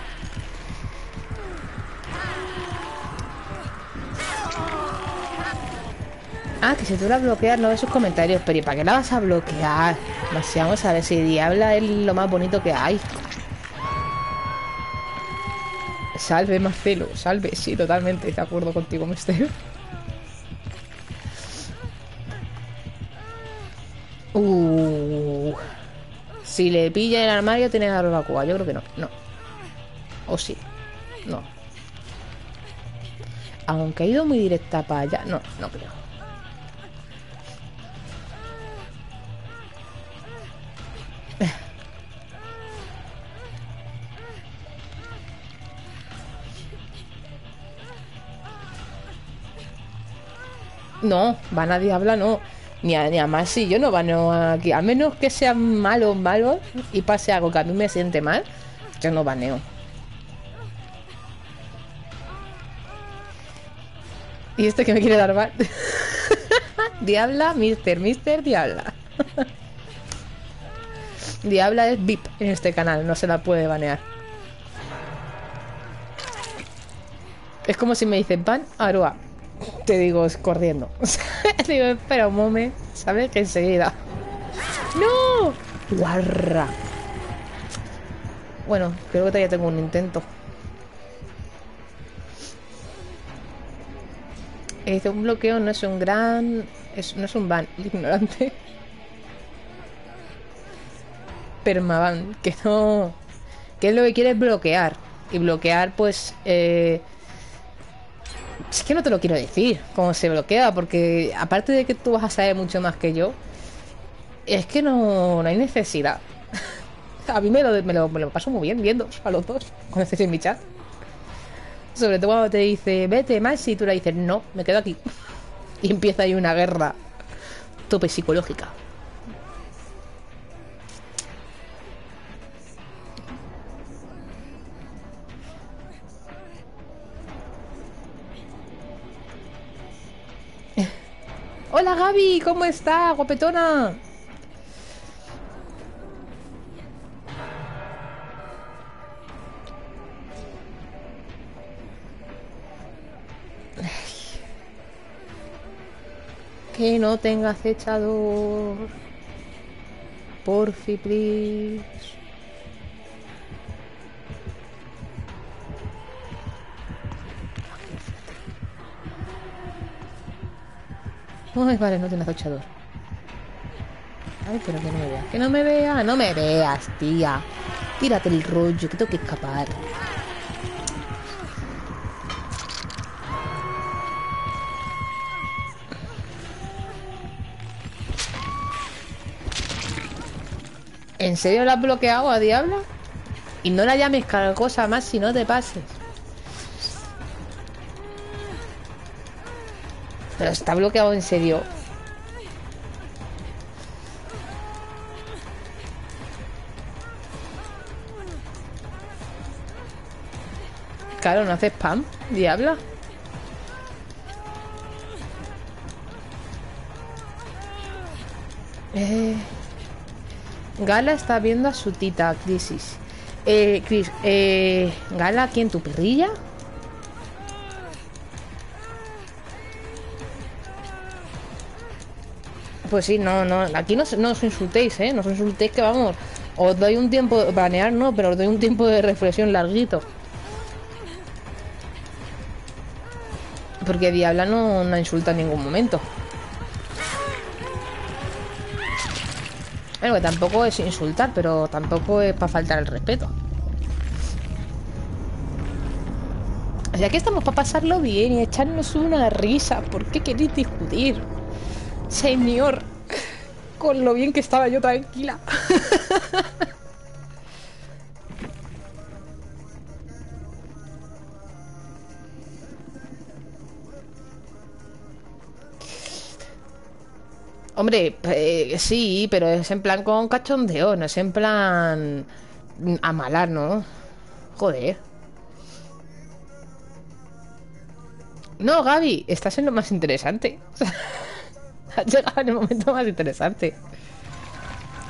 Ah, que si tú la bloqueas no ves sus comentarios, pero ¿y para qué la vas a bloquear? Vamos a ver si Diabla es lo más bonito que hay. Salve, Marcelo, salve, sí, totalmente de acuerdo contigo, Mister. Uh. Si le pilla el armario, tiene la barbacoa. Yo creo que no. No. O sí. No. Aunque ha ido muy directa para allá. No, no creo. No, va nadie habla, no. Ni a, ni a más si yo no baneo aquí. A menos que sean malos, malos y pase algo que a mí me siente mal, yo no baneo. Y este que me quiere dar mal. Diabla, Mister, Mister, Diabla. Diabla es VIP en este canal, no se la puede banear. Es como si me dicen pan, Aroa te digo, es corriendo. digo, espera un momento, ¿sabes? Que enseguida. ¡No! ¡Guarra! Bueno, creo que todavía tengo un intento. Dice, un bloqueo no es un gran... Es, no es un ban, ignorante. Permaban, que no... Que es lo que quiere bloquear. Y bloquear, pues... Eh, es que no te lo quiero decir cómo se bloquea, porque aparte de que tú vas a saber mucho más que yo, es que no, hay necesidad. a mí me lo, me, lo, paso muy bien viendo a los dos cuando estés en mi chat. Sobre todo cuando te dice, vete más, y tú le dices, no, me quedo aquí. y empieza ahí una guerra tope psicológica. Hola Gaby, ¿cómo está? Guapetona. Que no tenga acechador. Porfi, please. Ay, vale, no tiene acechador. Ay, pero que no me vea. Que no me vea. No me veas, tía. Tírate el rollo, que tengo que escapar. ¿En serio la has bloqueado a Diablo? Y no la llames cargosa más si no te pases. Está bloqueado en serio. Claro, no hace spam, diabla. Eh, Gala está viendo a su tita, Crisis. Eh, Chris, eh, ¿Gala aquí en tu perrilla? Pues sí, no, no, aquí no, os insultéis, ¿eh? No os insultéis que vamos, os doy un tiempo, banear no, pero os doy un tiempo de reflexión larguito. Porque Diabla no, no insulta en ningún momento. Bueno, que tampoco es insultar, pero tampoco es para faltar el respeto. O sea, que estamos para pasarlo bien y echarnos una risa. ¿Por qué queréis discutir? Señor, con lo bien que estaba yo tranquila. Hombre, eh, sí, pero es en plan con cachondeo, no es en plan a malar, ¿no? Joder. No, Gaby, estás en lo más interesante. Has llegado en el momento más interesante.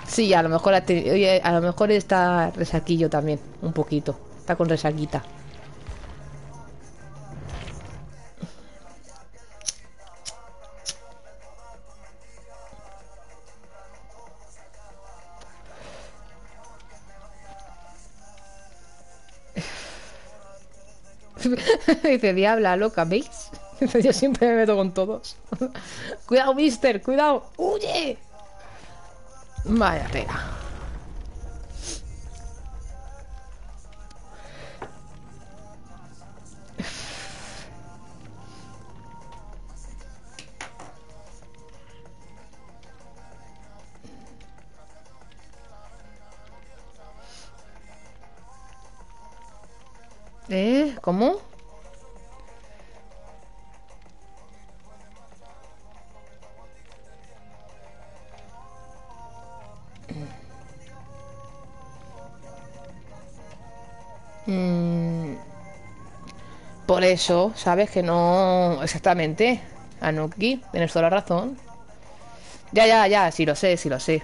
Sí, a lo mejor a lo mejor está resaquillo también, un poquito. Está con resaquita. Dice, diabla, loca, ¿veis? Yo siempre me meto con todos. cuidado, mister, cuidado. ¡Huye! Vaya tela. ¿Eh? ¿Cómo? Mm, por eso, ¿sabes? Que no... Exactamente. Anuki, tienes toda la razón. Ya, ya, ya, sí lo sé, sí lo sé.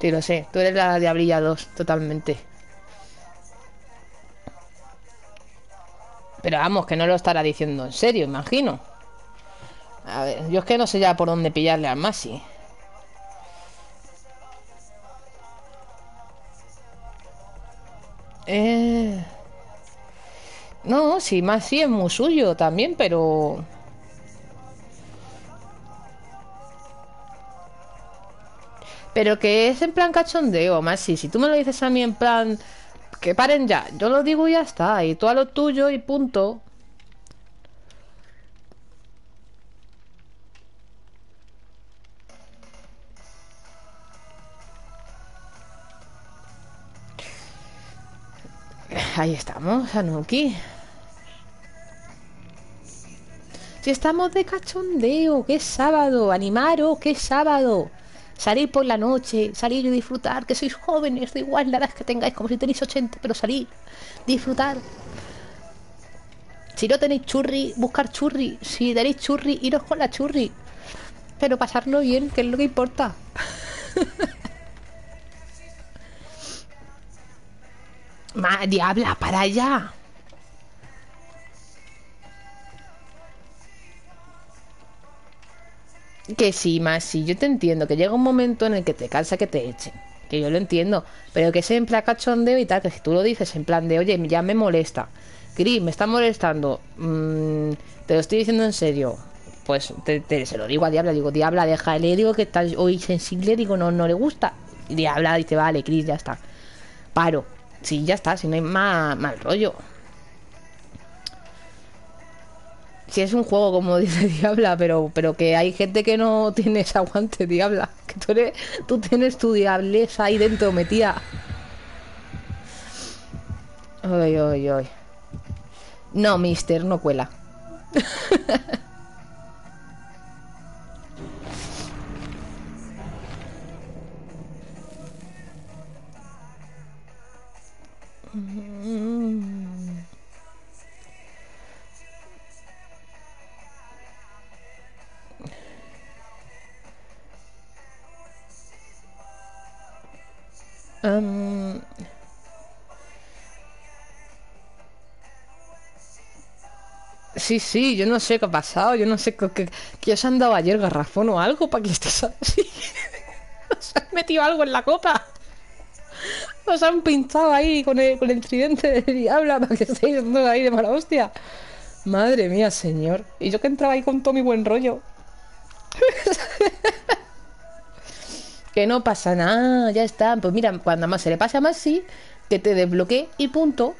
Sí lo sé. Tú eres la Diablilla 2, totalmente. Pero vamos, que no lo estará diciendo en serio, imagino. A ver, yo es que no sé ya por dónde pillarle al Masi. Eh... No, sí, Masi es muy suyo también, pero... Pero que es en plan cachondeo, Masi. Si tú me lo dices a mí en plan que paren ya. Yo lo digo y ya está. Y tú a lo tuyo y punto. Ahí estamos, Anuki. Si estamos de cachondeo, que sábado, animaros, que es sábado salir por la noche, salir y disfrutar, que sois jóvenes, da igual la edad que tengáis, como si tenéis 80, pero salir, disfrutar. Si no tenéis churri, buscar churri. Si tenéis churri, iros con la churri. Pero pasarlo bien, que es lo que importa. Ma, diabla, para allá. Que sí, más sí, yo te entiendo, que llega un momento en el que te cansa que te echen. Que yo lo entiendo. Pero que sea en plan cachondeo y tal, que si tú lo dices en plan de, oye, ya me molesta. Cris, me está molestando. Mm, te lo estoy diciendo en serio. Pues te, se lo digo a Diabla, digo, Diabla, deja el digo que está hoy sensible, digo, no, no le gusta. Diabla dice, vale, Cris, ya está. Paro. Sí, ya está, si no hay mal rollo. si es un juego, como dice Diabla, pero, pero que hay gente que no tiene ese aguante, Diabla. Que tú, eres, tú tienes tu diableza ahí dentro metida. Ay, ay, ay. No, mister, no cuela. Sí, sí, yo no sé qué ha pasado, yo no sé qué, que os han dado ayer garrafón o algo para que estés así. os han metido algo en la copa. Os han pintado ahí con el, con el tridente de diabla para que estéis ahí de mala hostia. Madre mía, señor. Y yo que entraba ahí con todo mi buen rollo. que no pasa nada, ya está. Pues mira, cuando más se le pasa más sí, que te desbloquee y punto.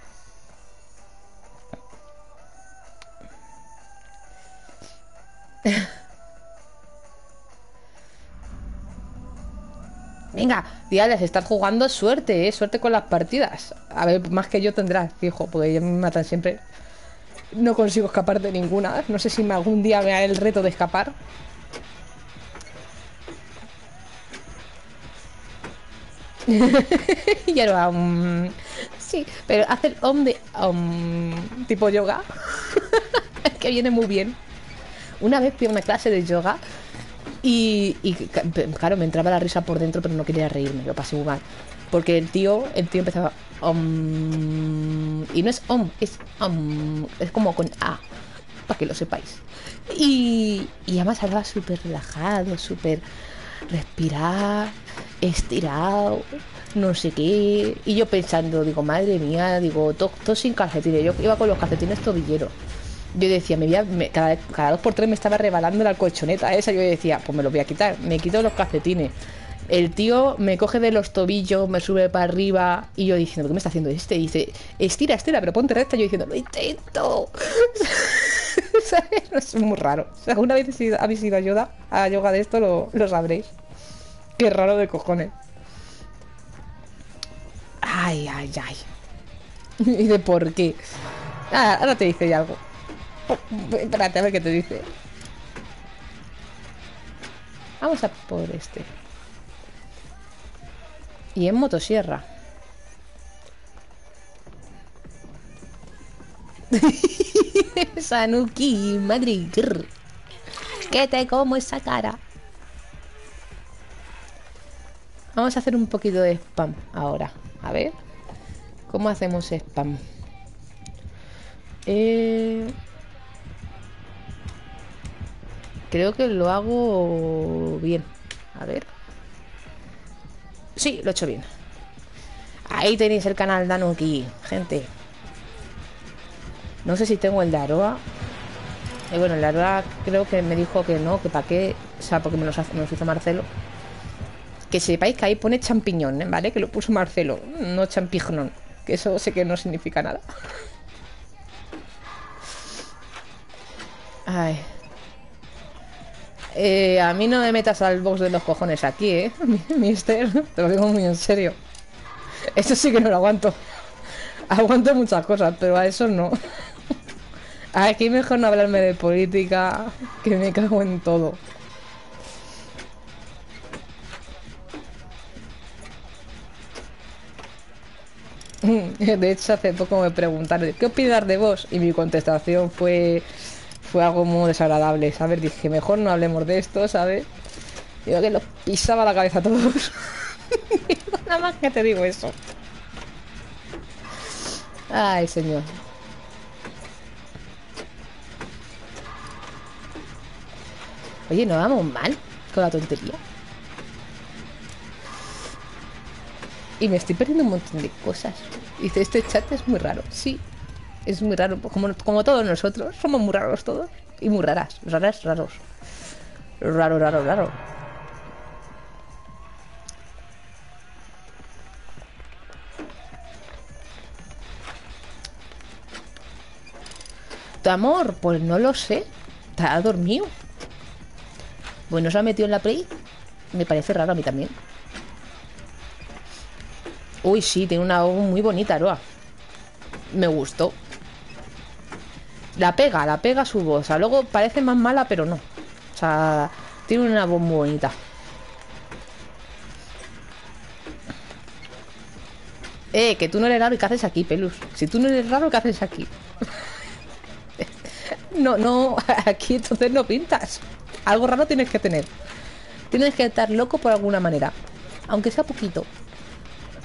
Venga, diales, estás jugando suerte, ¿eh? Suerte con las partidas. A ver, más que yo tendrás, fijo, porque ellos me matan siempre. No consigo escapar de ninguna. No sé si algún día me haré el reto de escapar. y ahora, um, sí, pero hace el om de um, tipo yoga. que viene muy bien. Una vez fui a una clase de yoga y, claro, me entraba la risa por dentro, pero no quería reírme, lo pasé muy mal. Porque el tío, el tío empezaba om, y no es om, es om, es como con a, para que lo sepáis. Y, y además hablaba súper relajado, súper respirar, estirado, no sé qué. Y yo pensando, digo, madre mía, digo, todo sin calcetines. Yo iba con los calcetines tobilleros yo decía, me, cada, cada, dos por tres me estaba rebalando la colchoneta esa. Yo decía, pues me lo voy a quitar. Me quito los calcetines. El tío me coge de los tobillos, me sube para arriba. Y yo diciendo, ¿qué me está haciendo este? Y dice, estira, estira, pero ponte recta. Yo diciendo, lo intento. es muy raro. Si alguna vez habéis ido a yoga, a yoga de esto, lo, lo sabréis. Qué raro de cojones. Ay, ay, ay. ¿Y de por qué? Ah, ahora te dice algo. Espérate, a ver qué te dice. Vamos a por este. Y en motosierra. Sanuki, Madrid. Que te como esa cara. Vamos a hacer un poquito de spam ahora. A ver. ¿Cómo hacemos spam? Eh... Creo que lo hago bien. A ver. Sí, lo he hecho bien. Ahí tenéis el canal Danuki, gente. No sé si tengo el de Aroa. Y bueno, el de Aroa creo que me dijo que no, que para qué. O sea, porque me lo, hizo Marcelo. Que sepáis que ahí pone champiñón, ¿eh? ¿vale? Que lo puso Marcelo, no champignón. Que eso sé que no significa nada. Ay. Eh, a mí no me metas al box de los cojones aquí, ¿eh? Mister, te lo digo muy en serio. Eso sí que no lo aguanto. Aguanto muchas cosas, pero a eso no. Aquí mejor no hablarme de política, que me cago en todo. De hecho, hace poco me preguntaron, ¿qué opinas de vos? Y mi contestación fue fue algo muy desagradable, ¿sabes? Dije, mejor no hablemos de esto, ¿sabes? Digo que los pisaba la cabeza a todos. Nada más que te digo eso. Ay, señor. Oye, ¿no vamos mal con la tontería? Y me estoy perdiendo un montón de cosas. Dice, este chat es muy raro. Sí, es muy raro, como, como todos nosotros, somos muy raros todos. Y muy raras, raras, raros. Raro, raro, raro. ¿Tu amor? Pues no lo sé. Está dormido. Bueno, se ha metido en la play. Me parece raro a mí también. Uy, sí, tiene una voz muy bonita, Aroa. Me gustó. La pega, la pega su voz. O sea, luego parece más mala, pero no. O sea, tiene una voz muy bonita. Eh, que tú no eres raro y qué haces aquí, Pelus. Si tú no eres raro, ¿qué haces aquí? no, no, aquí entonces no pintas. Algo raro tienes que tener. Tienes que estar loco por alguna manera. Aunque sea poquito.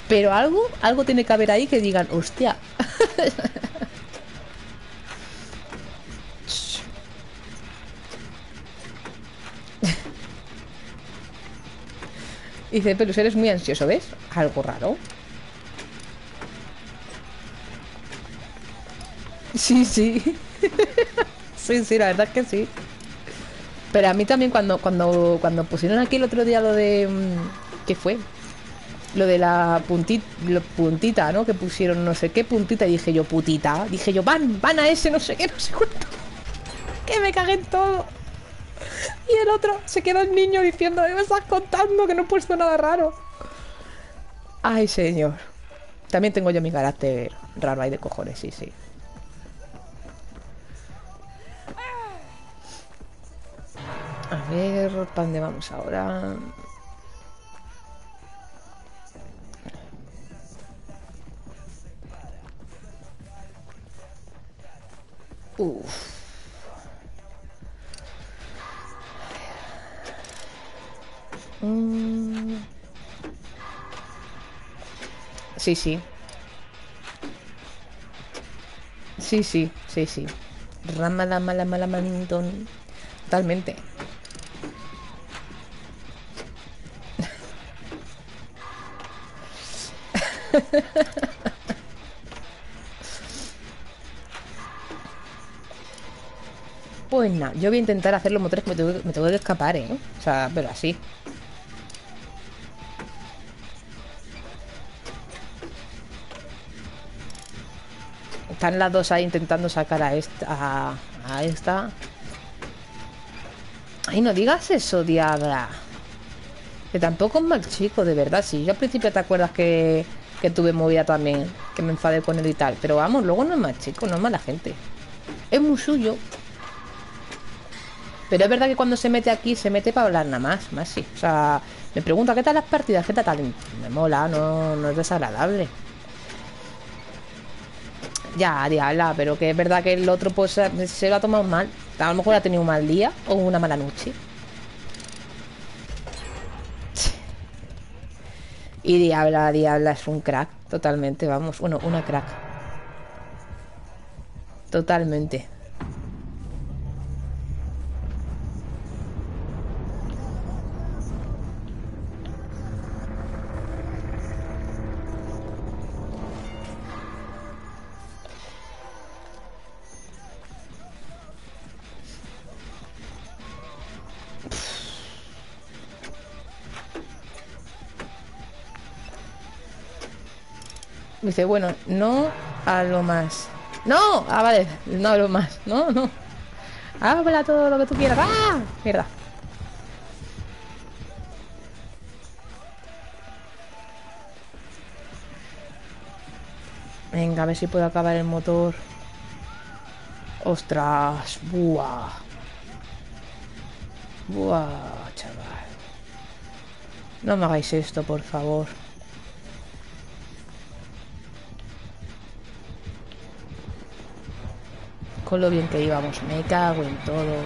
Pero algo, algo tiene que haber ahí que digan, hostia. Dice, pero eres muy ansioso, ¿ves? Algo raro. Sí, sí. sí, sí, la verdad es que sí. Pero a mí también cuando, cuando, cuando pusieron aquí el otro día lo de... Mm, ¿Qué fue? Lo de la puntita, puntita, ¿no? Que pusieron no sé qué puntita y dije yo, putita. Dije yo, van, van a ese no sé qué, no sé cuánto. Que me cagué en todo. Y el otro se quedó el niño diciendo, me estás contando que no he puesto nada raro? Ay, señor. También tengo yo mi carácter raro ahí de cojones, sí, sí. A ver, ¿para dónde vamos ahora? Uf. Mm. Sí, sí. Sí, sí, sí, sí. Rama, la mala, mala, manintón. Totalmente. Pues nada, yo voy a intentar hacer los motores que me tengo que escapar, ¿eh? O sea, pero así. Están las dos ahí intentando sacar a esta. A, esta. Ay, no digas eso, diabla. Que tampoco es mal chico, de verdad. Sí, yo al principio te acuerdas que, que tuve movida también. Que me enfadé con él y tal. Pero vamos, luego no es mal chico, no es mala gente. Es muy suyo. Pero es verdad que cuando se mete aquí, se mete para hablar nada más. Más sí. O sea, me pregunta, ¿qué tal las partidas? ¿Qué tal? Me mola, no, no es desagradable. Ya, diabla, pero que es verdad que el otro pues se lo ha tomado mal. A lo mejor ha tenido un mal día o una mala noche. Y Diabla, Diabla es un crack, totalmente, vamos. Bueno, una crack. Totalmente. Dice, bueno, no a lo más. ¡No! Ah, vale, no a lo más. No, no. Habla todo lo que tú quieras. ¡Ah! Mierda. Venga, a ver si puedo acabar el motor. ¡Ostras! ¡Buah! ¡Buah, chaval! No me hagáis esto, por favor. Con lo bien que íbamos. Me cago en todo.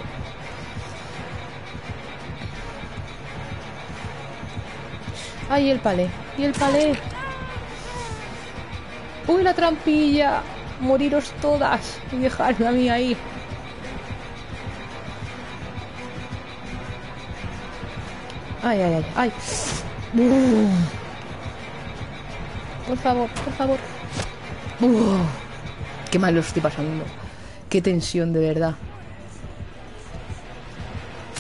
¡Ay, el palé! ¡Y el palé! ¡Uy, la trampilla! Moriros todas y dejarme a mí ahí. ¡Ay, ay, ay! ay. Por favor, por favor. ¡Qué mal lo estoy pasando! Qué tensión, de verdad.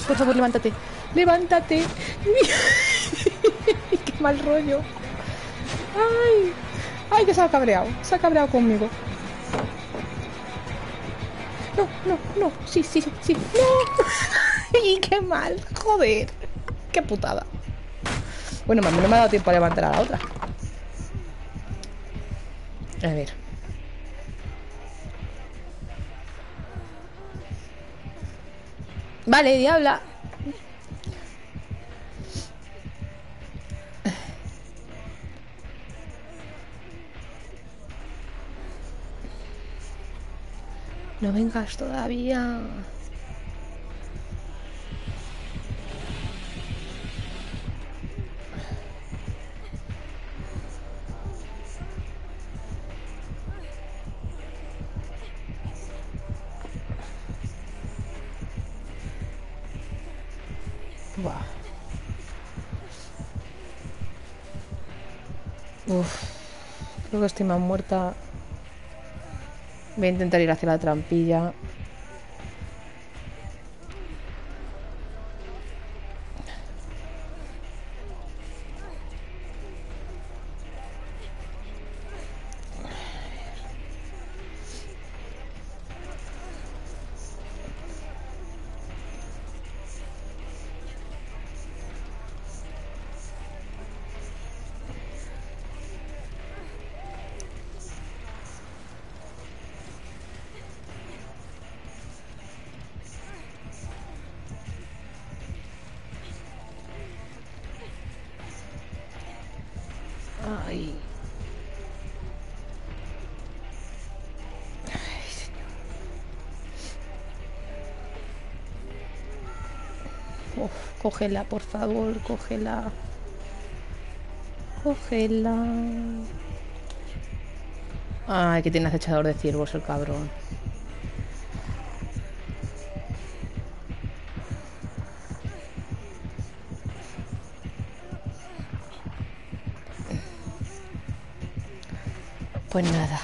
Por favor, levántate. ¡Levántate! ¡Qué mal rollo! ¡Ay! ¡Ay, que se ha cabreado! Se ha cabreado conmigo. No, no, no. Sí, sí, sí. ¡No! ¡Y qué mal! ¡Joder! ¡Qué putada! Bueno, mami, no me ha dado tiempo a levantar a la otra. A ver. Vale, diabla. No vengas todavía. Buah. Uf. Creo que estoy más muerta. Voy a intentar ir hacia la trampilla. Cógela, por favor, cógela. Cógela. Ay, que tiene acechador de ciervos el cabrón. Pues nada.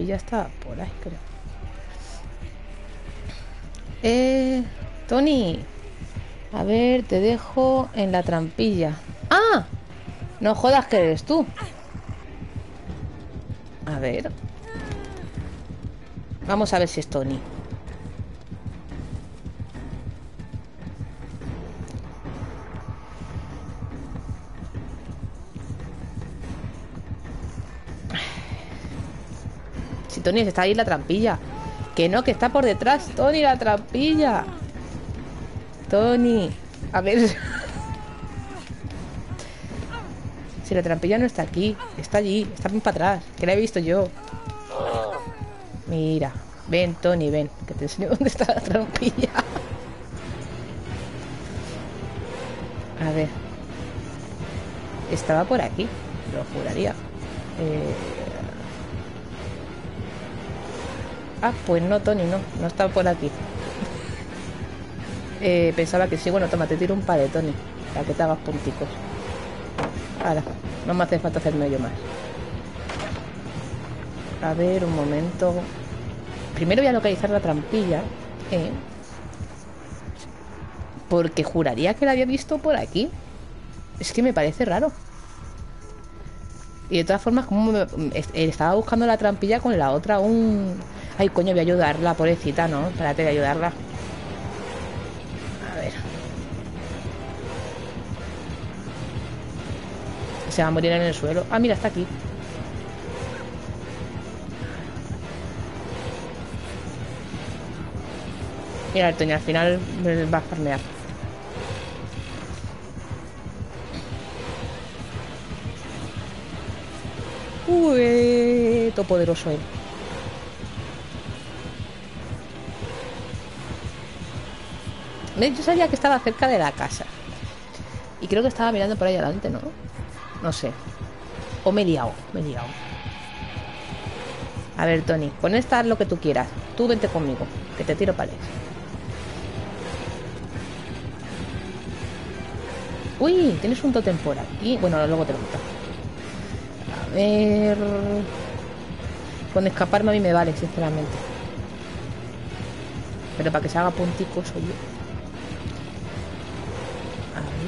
La trampilla está por ahí, creo. Eh, Tony. A ver, te dejo en la trampilla. ¡Ah! No jodas que eres tú. A ver. Vamos a ver si es Tony. Tony está ahí la trampilla. Que no, que está por detrás. Tony, la trampilla. Tony. A ver. Si la trampilla no está aquí, está allí, está bien para atrás, que la he visto yo. Mira, ven, Tony, ven, que te enseño dónde está la trampilla. A ver. Estaba por aquí, lo juraría. Eh... Ah, pues no, Tony, no, no estaba por aquí. Eh, pensaba que sí, bueno, toma, te tiro un par de Tony, para que te hagas punticos. Ahora, no me hace falta hacerme yo más. A ver, un momento. Primero voy a localizar la trampilla. ¿eh? Porque juraría que la había visto por aquí. Es que me parece raro. Y de todas formas, como me... estaba buscando la trampilla con la otra un... Ay, coño, voy a ayudarla, pobrecita, ¿no? Espérate, voy a ayudarla. Se va a morir en el suelo. Ah, mira, está aquí. Mira, el Toño al final me va a farmear. Uy, todo poderoso él. Yo sabía que estaba cerca de la casa. Y creo que estaba mirando por ahí adelante, ¿no? No sé. O me he liado, me he liado. A ver, Tony, con esta lo que tú quieras. Tú vente conmigo, que te tiro palés. Uy, tienes un totem por aquí. Bueno, luego te lo quito. A ver... Con escaparme a mí me vale, sinceramente. Pero para que se haga punticos oye.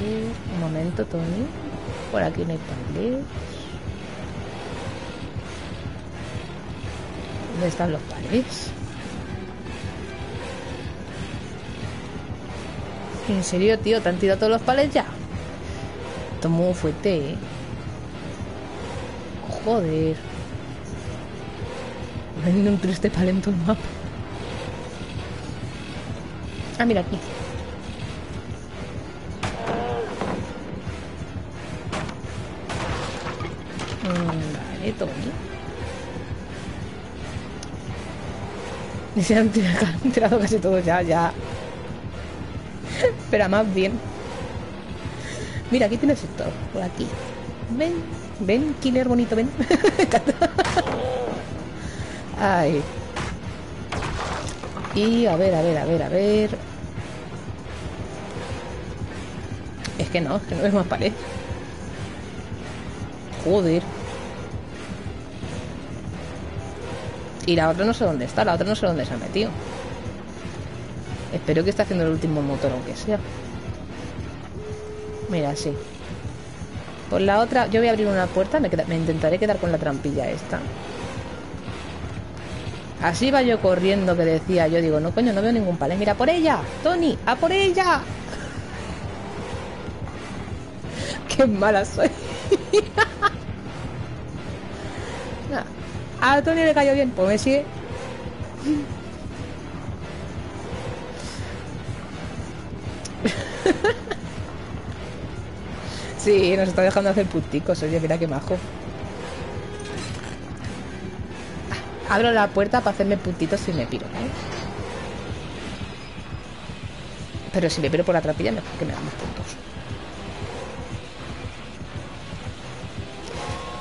Un momento, Tony. Por aquí no hay palés. ¿Dónde están los palés? ¿En serio, tío? ¿Te han tirado todos los palés ya? Esto es muy fuerte, ¿eh? Joder. Ha un triste palé en mapa. Ah, mira aquí. Se han tirado casi todos ya, ya. Pero más bien. Mira, aquí tienes esto, por aquí. Ven, ven, killer bonito, ven. Ay. Y a ver, a ver, a ver, a ver. Es que no, es que no es más pared. Joder. Y la otra no sé dónde está, la otra no sé dónde se ha metido. Espero que esté haciendo el último motor, aunque sea. Mira, sí. Por la otra, yo voy a abrir una puerta, me, me intentaré quedar con la trampilla esta. Así va yo corriendo, que decía yo, digo, no coño, no veo ningún palé. Mira, por ella, Tony, a por ella. Qué mala soy. A Tony le cayó bien, pues sigue. Sí, nos está dejando hacer puticos, oye, mira qué majo. Abro la puerta para hacerme puntitos y me piro, ¿vale? Pero si me piro por la trapilla, mejor que me hagan más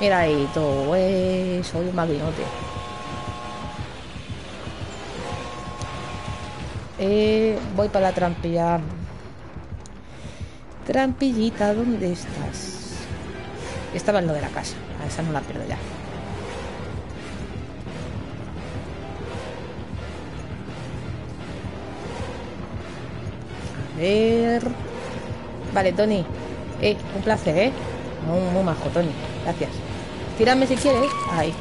Mira ahí todo, eh, soy un maquinote. Eh, voy para la trampilla. Trampillita, ¿dónde estás? Estaba en lo de la casa. A esa no la pierdo ya. A ver. Vale, Tony. Eh, un placer, ¿eh? Muy, muy Tony. Gracias. Tírame si quieres. Ahí.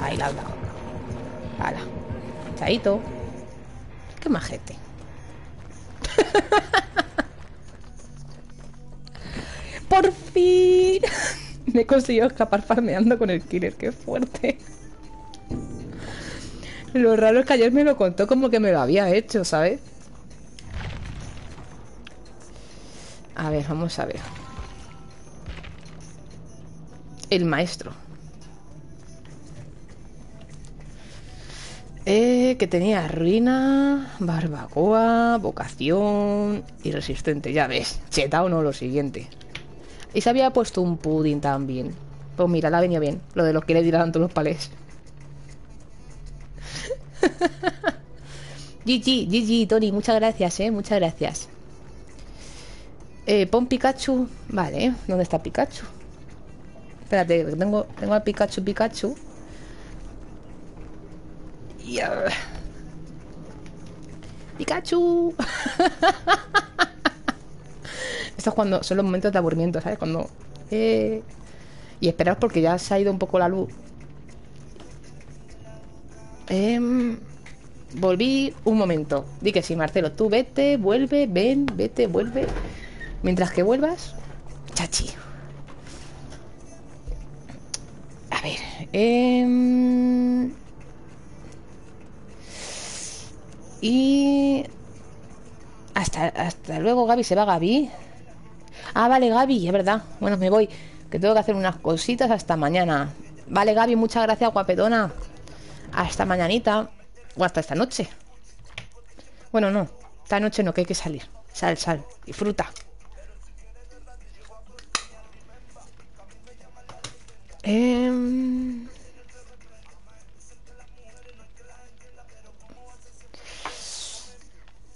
Ahí la has dado. Hala. Chaito. Qué majete. Por fin. Me he conseguido escapar farmeando con el killer. Qué fuerte. Lo raro es que ayer me lo contó como que me lo había hecho, ¿sabes? A ver, vamos a ver. El maestro. Eh, que tenía ruina, barbacoa, vocación y resistente. Ya ves, chetao no lo siguiente. Y se había puesto un pudding también. Pues mira, la venido bien. Lo de los que le tiraron todos los palés. GG, GG, Tony, muchas gracias, eh, muchas gracias. Eh, pon Pikachu. Vale, ¿dónde está Pikachu? Espérate, tengo, tengo al Pikachu, Pikachu. Pikachu. Esto es cuando son los momentos de aburrimiento, ¿sabes? Cuando... Eh... Y esperaos porque ya se ha ido un poco la luz. Eh... Volví un momento. Di que sí, Marcelo. Tú vete, vuelve, ven, vete, vuelve. Mientras que vuelvas... Chachi. A ver. Eh... Y... Hasta, hasta luego, Gaby. ¿Se va Gaby? Ah, vale, Gaby, es verdad. Bueno, me voy. Que tengo que hacer unas cositas hasta mañana. Vale, Gaby, muchas gracias, guapetona. Hasta mañanita. O hasta esta noche. Bueno, no. Esta noche no, que hay que salir. Sal, sal. Disfruta. Eh...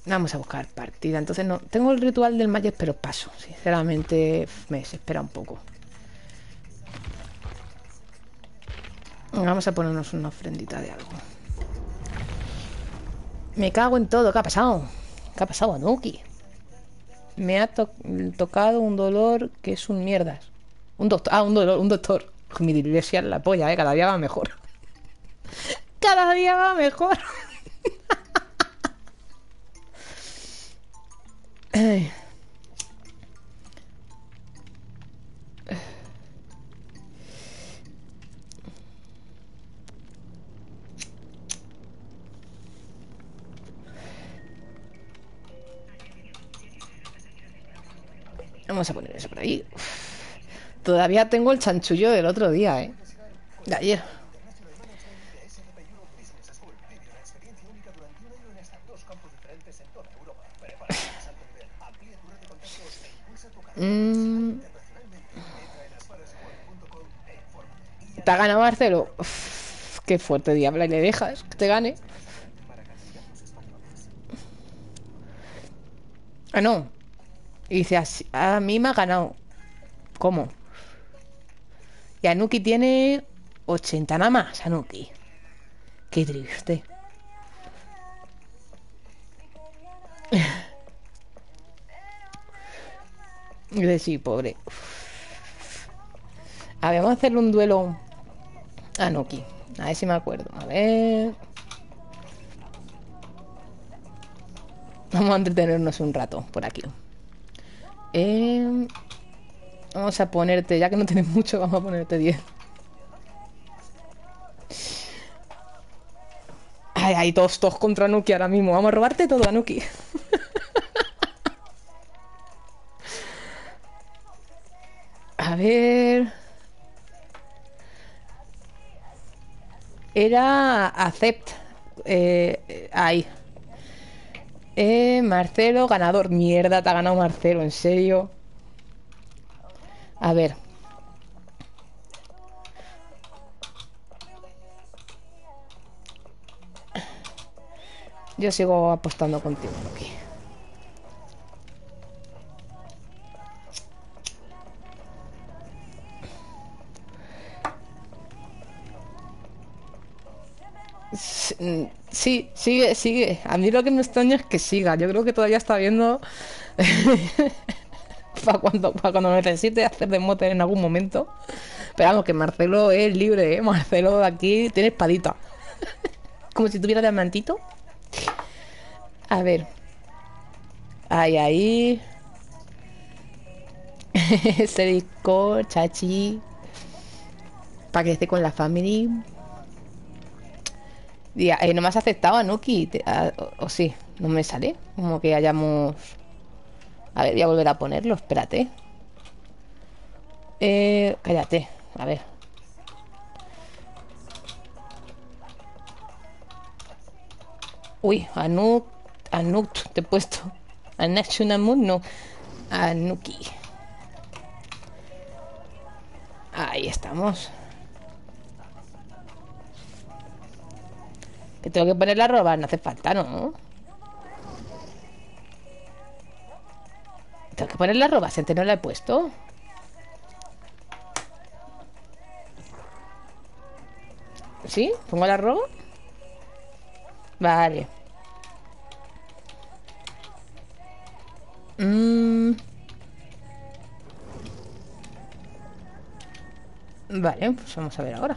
Vamos a buscar partida. Entonces no. Tengo el ritual del Magic, pero paso. Sinceramente me desespera un poco. Vamos a ponernos una ofrendita de algo. Me cago en todo. ¿Qué ha pasado? ¿Qué ha pasado, Anuki? Me ha tocado un dolor que es un mierdas. Un doctor. Ah, un dolor, un doctor. Mi iglesia la polla, eh. Cada día va mejor. Cada día va mejor. Vamos a poner eso por ahí. Todavía tengo el chanchullo del otro día, ¿eh? De ayer. Mm. ¿Te ha ganado Marcelo? qué fuerte diabla y le dejas que te gane. Ah, no. Y dice, a mí me ha ganado. ¿Cómo? Y Anuki tiene 80 nada más, Anuki. Qué triste. Y sí, pobre. A ver, vamos a hacerle un duelo a Anuki. A ver si me acuerdo. A ver. Vamos a entretenernos un rato por aquí. Eh, vamos a ponerte, ya que no tienes mucho, vamos a ponerte 10. Ay, hay todos, todos contra Nuki ahora mismo. Vamos a robarte todo a Nuki. a ver... Era Acept. Eh, ahí. Eh, Marcelo, ganador. Mierda, te ha ganado Marcelo, en serio. A ver. Yo sigo apostando contigo aquí. Sí, sigue, sigue. A mí lo que me extraña es que siga. Yo creo que todavía está viendo para cuando, para cuando necesite hacer de mote en algún momento. Pero vamos, que Marcelo es libre, ¿eh? Marcelo aquí tiene espadita. Como si tuviera diamantito. A ver. Ahí, ahí. Serico, Chachi. Para que esté con la family. Eh, no me has aceptado a Nuki. o, sí, no me sale. Como que hayamos. A ver, voy a volver a ponerlo. Espérate. Eh, cállate. A ver. Uy, Anuk. Anuk, te he puesto. Anashunamun, no. Anuki. Ahí estamos. Tengo que poner la ropa, no hace falta, ¿no? Tengo que poner la si antes no la he puesto. ¿Sí? ¿Pongo la ropa? Vale. Mm. Vale, pues vamos a ver ahora.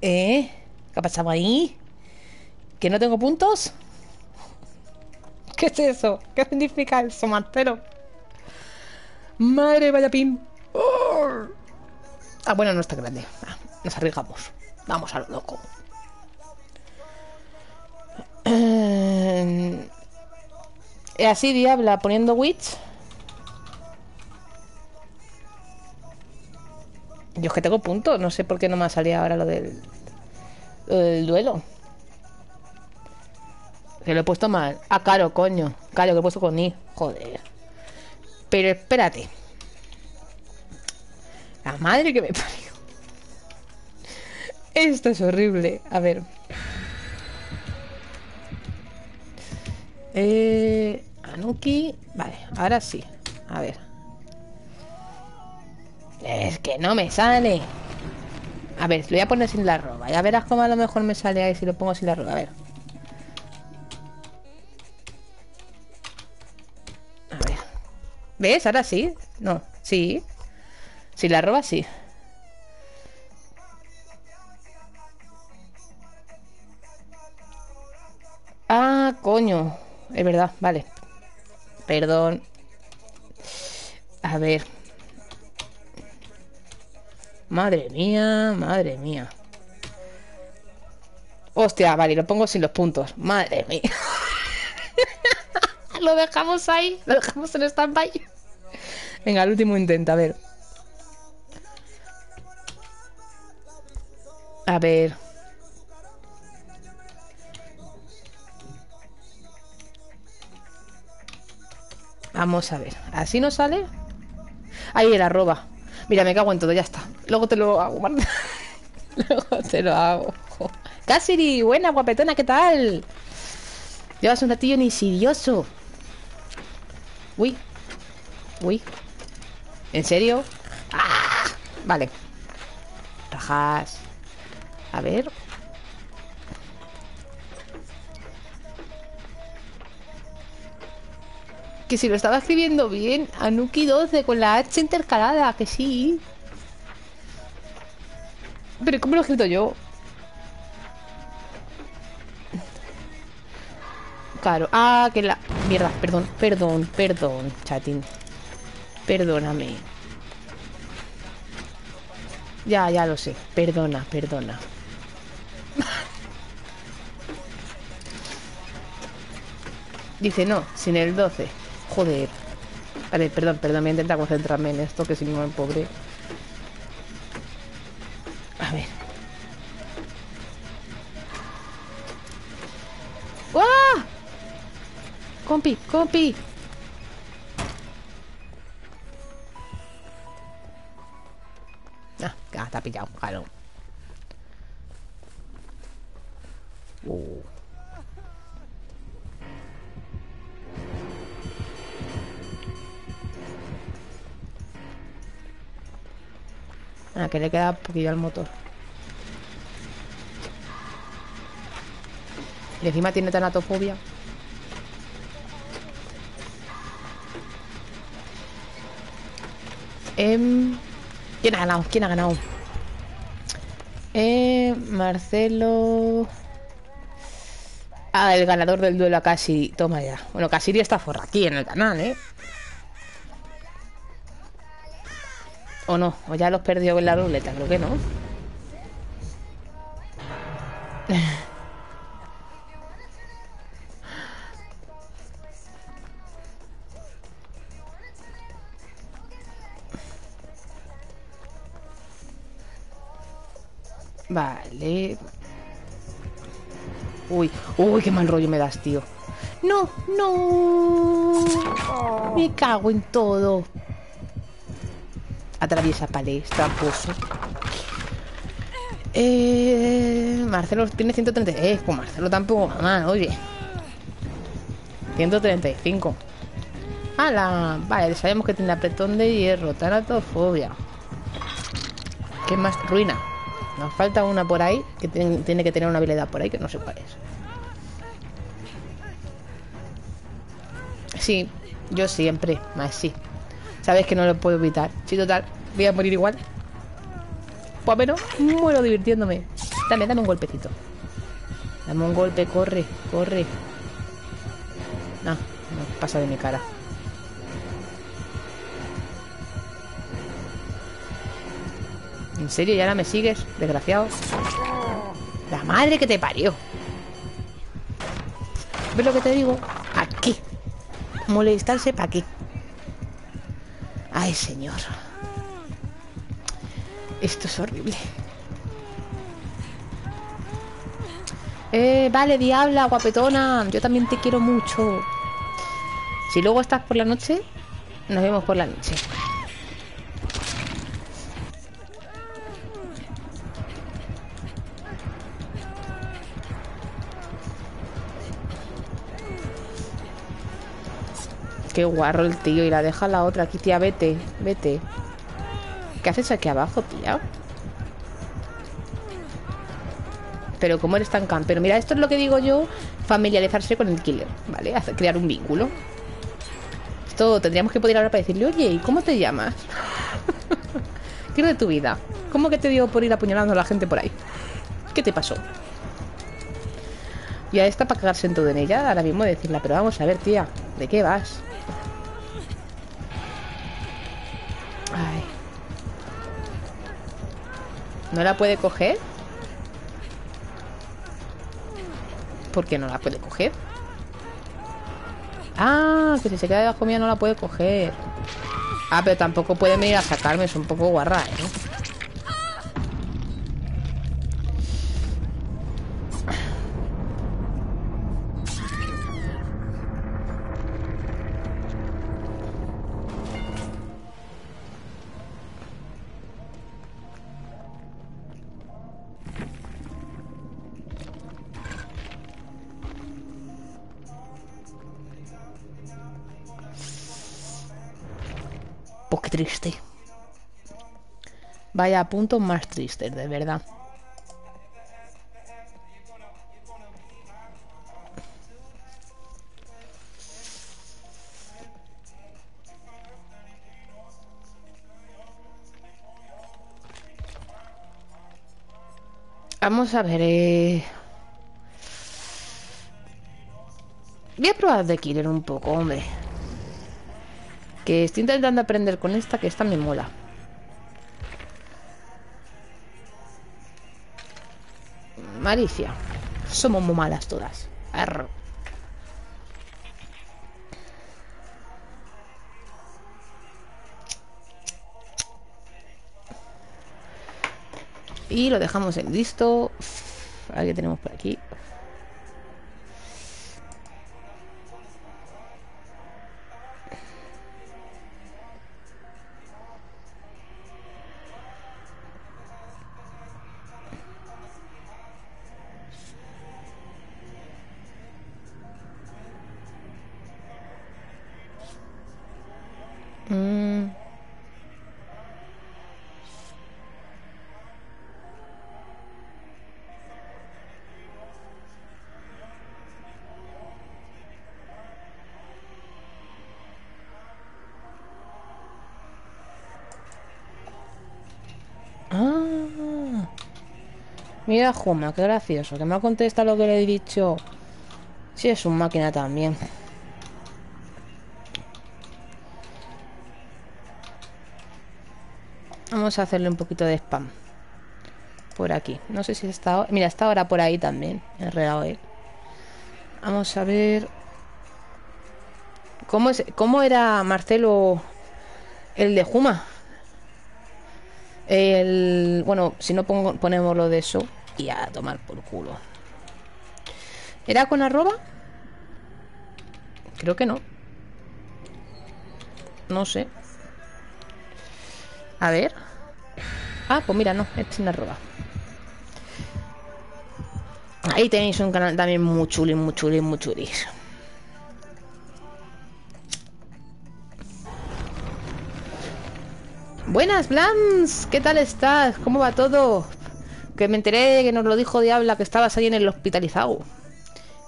¿Eh? ¿Qué ha pasado ahí? ¿Que no tengo puntos? ¿Qué es eso? ¿Qué significa eso, Marcelo? Madre, vaya pin. Ah, bueno, no está grande. Ah, nos arriesgamos. Vamos a lo loco. Eh, así, Diabla, poniendo Witch. Yo es que tengo puntos, no sé por qué no me ha salido ahora lo del, duelo. Que lo he puesto mal. Ah, claro, coño. Claro, que lo he puesto con I. Joder. Pero espérate. La madre que me parió. Esto es horrible. A ver. Eh, Anuki. Vale, ahora sí. A ver. Es que no me sale. A ver, lo voy a poner sin la ropa. Ya verás cómo a lo mejor me sale ahí si lo pongo sin la ropa. A ver. A ver. ¿Ves? Ahora sí. No, sí. Sin la ropa, sí. Ah, coño. Es verdad, vale. Perdón. A ver. Madre mía, madre mía. Hostia, vale, lo pongo sin los puntos. Madre mía. lo dejamos ahí, lo dejamos en stand-by. Venga, el último intento, a ver. A ver. Vamos a ver. ¿Así no sale? Ahí el arroba. Mira, me cago en todo, ya está. Luego te lo hago, Marta. Luego te lo hago. Cassidy, buena, guapetona, ¿qué tal? Llevas un ratillo insidioso. Uy. Uy. ¿En serio? ¡Ah! Vale. Rajas. A ver. Que si lo estaba escribiendo bien, Anuki 12 con la H intercalada, que sí. Pero ¿cómo lo he escrito yo? Claro. Ah, que la... Mierda, perdón, perdón, perdón, chatín. Perdóname. Ya, ya lo sé. Perdona, perdona. Dice, no, sin el 12. Joder. Vale, perdón, perdón, voy a intentar concentrarme en esto, que si no, pobre. A ver. ¡Ah! Compi, compi. Que le queda poquillo al motor. Y encima tiene tanatofobia. Eh, ¿Quién ha ganado? ¿Quién ha ganado? Eh, Marcelo... Ah, el ganador del duelo a Casi. Toma ya. Bueno, Casiri está forra aquí en el canal, ¿eh? ¿O no? ¿O ya los perdió en la ruleta? Creo que no. Vale. Uy, uy, qué mal rollo me das, tío. No, no. Me cago en todo. Atraviesa palés, tramposo. Eh, Marcelo tiene 130. Eh, pues Marcelo tampoco, mamá, oye. 135. ¡Hala! Vale, sabemos que tiene apretón de hierro, tanatofobia. ¿Qué más? Ruina. Nos falta una por ahí que tiene que tener una habilidad por ahí que no sé cuál es. Sí, yo siempre, más sí. Sabes que no lo puedo evitar. Sí, total, voy a morir igual. Pues menos muero divirtiéndome. Dame, dame un golpecito. Dame un golpe, corre, corre. No, no pasa de mi cara. ¿En serio? ¿Y ahora me sigues? Desgraciado. La madre que te parió. ¿Ves lo que te digo? Aquí. Molestarse para qué. Señor. Esto es horrible. Eh, vale, diabla, guapetona. Yo también te quiero mucho. Si luego estás por la noche, nos vemos por la noche. Qué guarro el tío. Y la deja la otra. Aquí, tía, vete. Vete. ¿Qué haces aquí abajo, tía? Pero ¿cómo eres tan campero? Mira, esto es lo que digo yo. Familiarizarse con el killer, ¿vale? Crear un vínculo. Esto tendríamos que poder hablar para decirle, oye, ¿y cómo te llamas? ¿Qué de tu vida? ¿Cómo que te dio por ir apuñalando a la gente por ahí? ¿Qué te pasó? Y a esta para cagarse en todo en ella, ahora mismo decirla, pero vamos a ver, tía, ¿de qué vas? ¿No la puede coger? ¿Por qué no la puede coger? Ah, que si se queda debajo mía no la puede coger Ah, pero tampoco puede venir a sacarme Es un poco guarra, ¿eh? Triste. Vaya puntos más tristes, de verdad. Vamos a ver. Eh... Voy a probar de Killer un poco, hombre. Que estoy intentando aprender con esta, que esta me mola. Maricia. Somos muy malas todas. Y lo dejamos listo. A ver qué tenemos por aquí. Juma, qué gracioso, que me ha contestado lo que le he dicho. Sí, es un máquina también. Vamos a hacerle un poquito de spam. Por aquí. No sé si está... Mira, está ahora por ahí también. Enredado él. Vamos a ver... ¿Cómo, es, ¿Cómo era Marcelo el de Juma? El... Bueno, si no ponemos lo de eso y a tomar por culo. ¿Era con arroba? Creo que no. No sé. A ver. Ah, pues mira, no, es sin arroba. Ahí tenéis un canal también muy chuli, muy chuli, muy chulis. Buenas, Blans. ¿Qué tal estás? ¿Cómo va todo? Que me enteré que nos lo dijo Diabla que estabas ahí en el hospitalizado.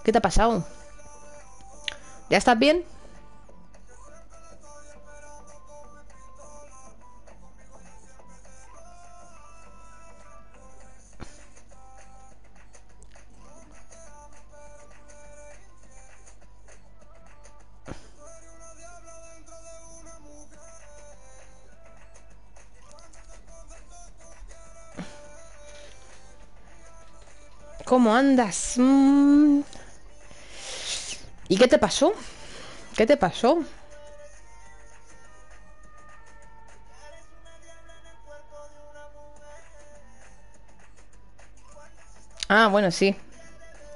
¿Qué te ha pasado? ¿Ya estás bien? ¿Cómo andas? Mm. ¿Y qué te pasó? ¿Qué te pasó? Ah, bueno, sí.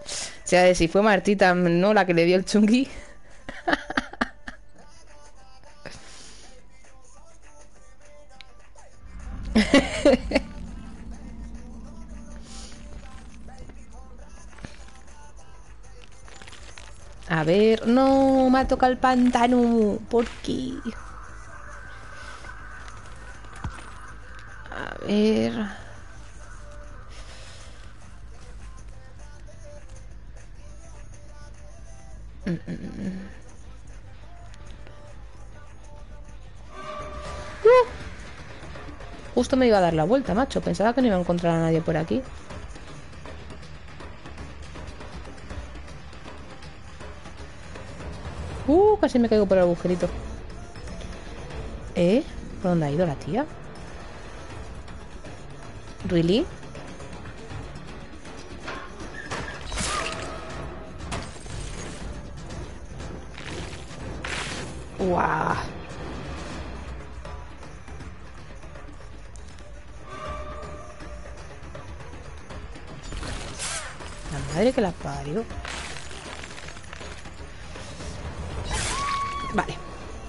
O sea, si fue Martita, no la que le dio el chungui. A ver, no, me ha tocado el pantano. ¿Por qué? A ver. Mm, mm, mm, uh. Justo me iba a dar la vuelta, macho. Pensaba que no iba a encontrar a nadie por aquí. Uh, casi me caigo por el agujerito. ¿Eh? ¿Por dónde ha ido la tía? ¿Really? ¡Guau! La madre que la parió.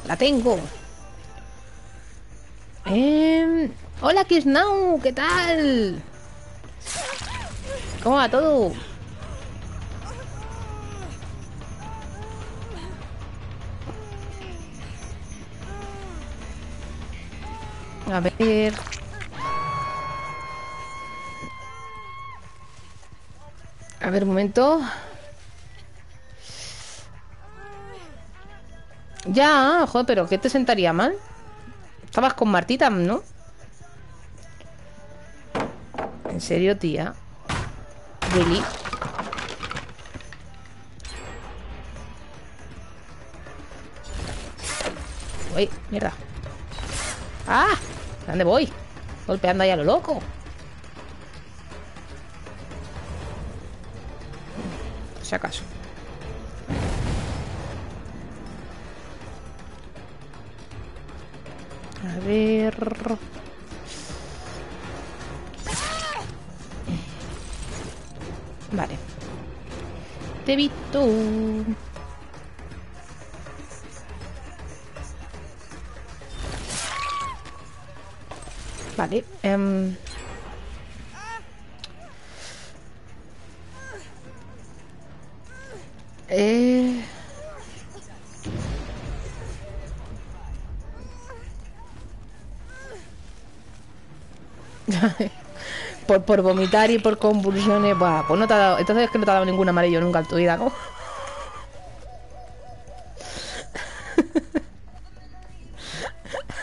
La tengo. Eh... Hola, Kisnau, ¿qué tal? ¿Cómo va todo? A ver... A ver, momento. Ya, joder, pero ¿qué te sentaría mal? Estabas con Martita, ¿no? ¿En serio, tía? ¿Really? Uy, mierda ¡Ah! ¿Dónde voy? Golpeando ahí a lo loco Por si acaso ver... Vale. Te he por, vomitar y por convulsiones. Buah, pues no te ha dado. Entonces es que no te ha dado ningún amarillo nunca en tu vida, ¿no?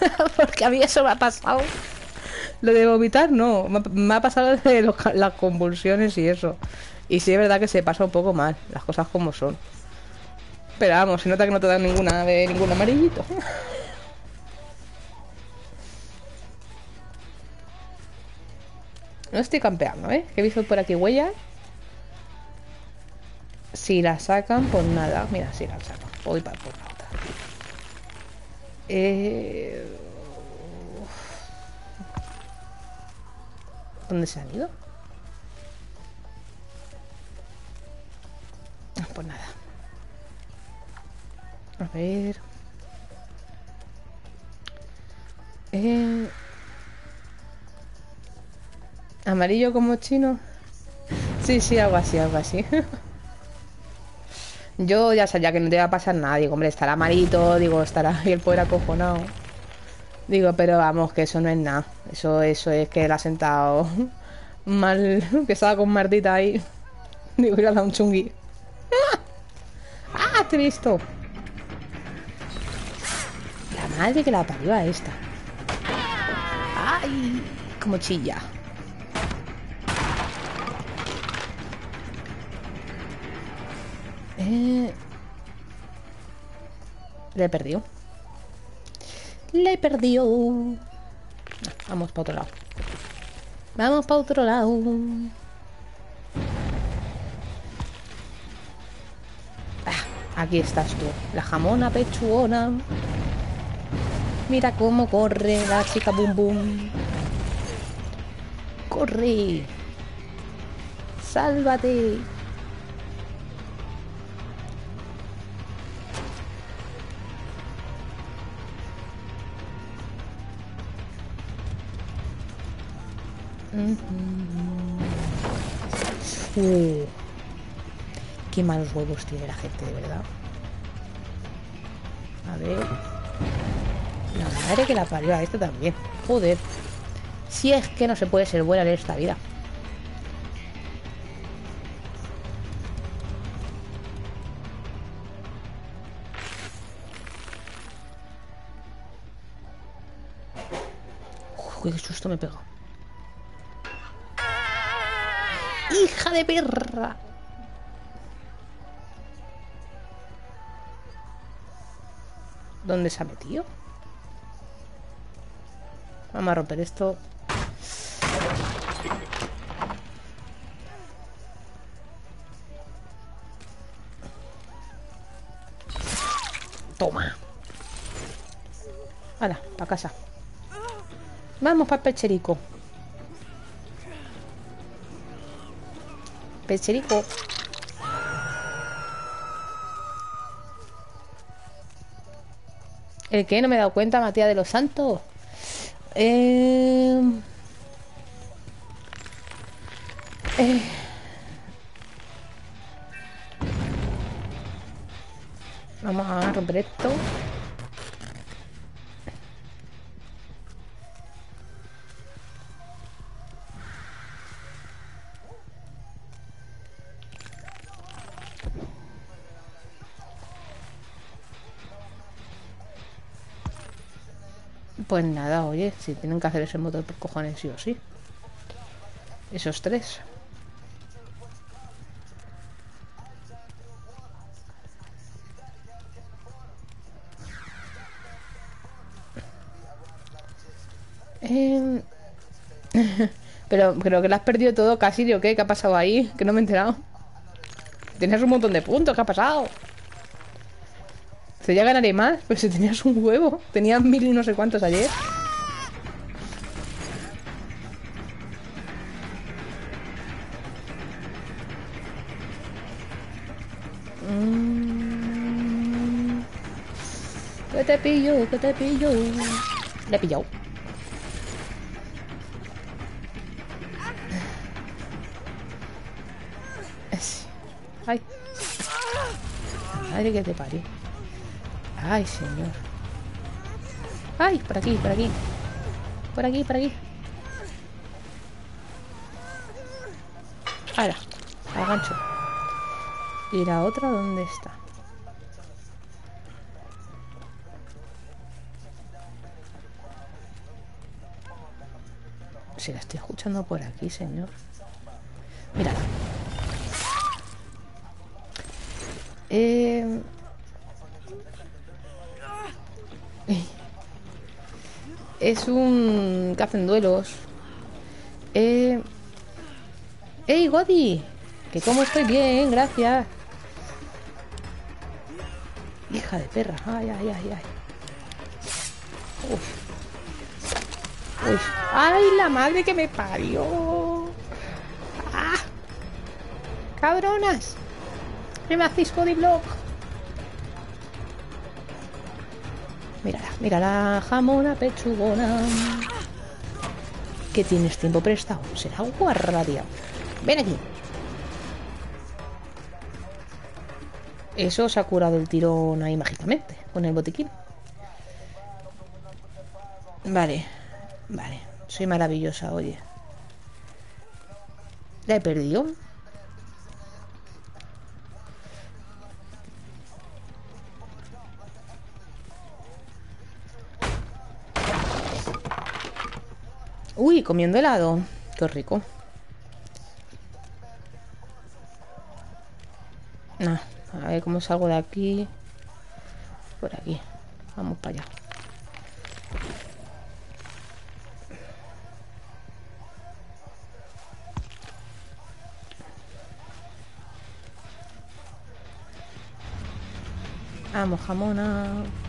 Porque a mí eso me ha pasado. Lo de vomitar, no. Me ha pasado de los, las convulsiones y eso. Y sí es verdad que se pasa un poco mal. Las cosas como son. Pero vamos, se nota que no te dan ninguna de ningún amarillito. No estoy campeando, ¿eh? He visto por aquí huellas. Si la sacan, pues nada. Mira, si la sacan. Voy para por la otra. Eh... ¿Dónde se han ido? Ah, pues nada. A ver. Eh... ¿Amarillo como chino? Sí, sí, algo así, algo así. Yo ya sabía que no te iba a pasar nada. Digo, hombre, estará amarito, digo, estará el poder acojonado. Digo, pero vamos, que eso no es nada. Eso, eso es que él ha sentado mal, que estaba con Martita ahí. Digo, le ha dado un chungui. ¡Ah! ¡Te he visto! La madre que la parió a esta. ¡Ay! Como chilla. Le he perdido. Le he perdido. Vamos para otro lado. Vamos para otro lado. Ah, aquí estás tú. La jamona pechuona. Mira cómo corre la chica bum bum. Corre. Sálvate. Qué malos huevos tiene la gente, de verdad. A ver. La madre que la parió a este también. Joder. Si es que no se puede ser buena en esta vida. Uy, qué susto me pegó. ¡Hija de perra! ¿Dónde se ha metido? Vamos a romper esto. Toma. Hala, para casa. Vamos para el pecherico. ¿El qué? No me he dado cuenta, Matías de los Santos. Eh... Eh... Pues nada, oye, si tienen que hacer ese motor por cojones sí o sí. Esos tres. Em, pero creo que lo has perdido todo casi, ¿o qué? ¿Qué ha pasado ahí? Que no me he enterado. Tenías un montón de puntos, ¿qué ha pasado? Se ya ganaré más, pero si tenías un huevo. Tenías mil y no sé cuántos ayer. Mm. Que te pillo, que te pillo. Le he pillado. Ay. Madre que te parió. Ay, señor. Ay, por aquí, por aquí. Por aquí, por aquí. Ahora, al gancho. ¿Y la otra dónde está? Si la estoy escuchando por aquí, señor. Mírala. Eh... Es un cazenduelos. Eh... ¡Ey, Godi! Que como estoy bien, gracias. Hija de perra. Ay, ay, ay, ay. Uf. Uf. ¡Ay, la madre que me parió! ¡Ah! ¡Cabronas! ¿Qué me hacéis block? Mírala, mírala, jamona pechugona. ¿Qué tienes tiempo prestado? Será guarradia. Ven aquí. Eso se ha curado el tirón ahí mágicamente, con el botiquín. Vale, vale. Soy maravillosa, oye. ¿La he perdido? Comiendo helado. Qué rico. Nah, a ver cómo salgo de aquí. Por aquí. Vamos para allá. Vamos, jamona.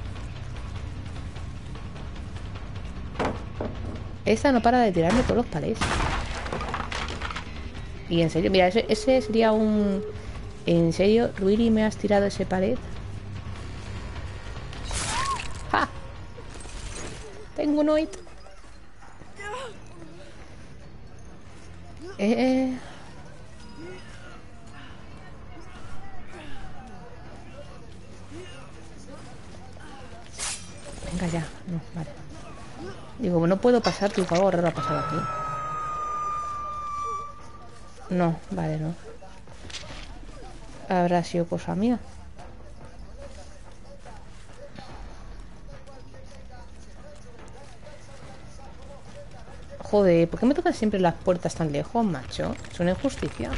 Esa no para de tirarme todos los palés. Y en serio, mira, ese, sería un... ¿En serio, Ruiri, me has tirado ese palet? ¡Ja! Tengo un oit. Eh, eh... Venga ya, no, vale. Digo, no puedo pasar, tu favor, a pasar aquí. No, vale, no. Habrá sido cosa mía. Joder, ¿por qué me tocan siempre las puertas tan lejos, macho? Es una injusticia.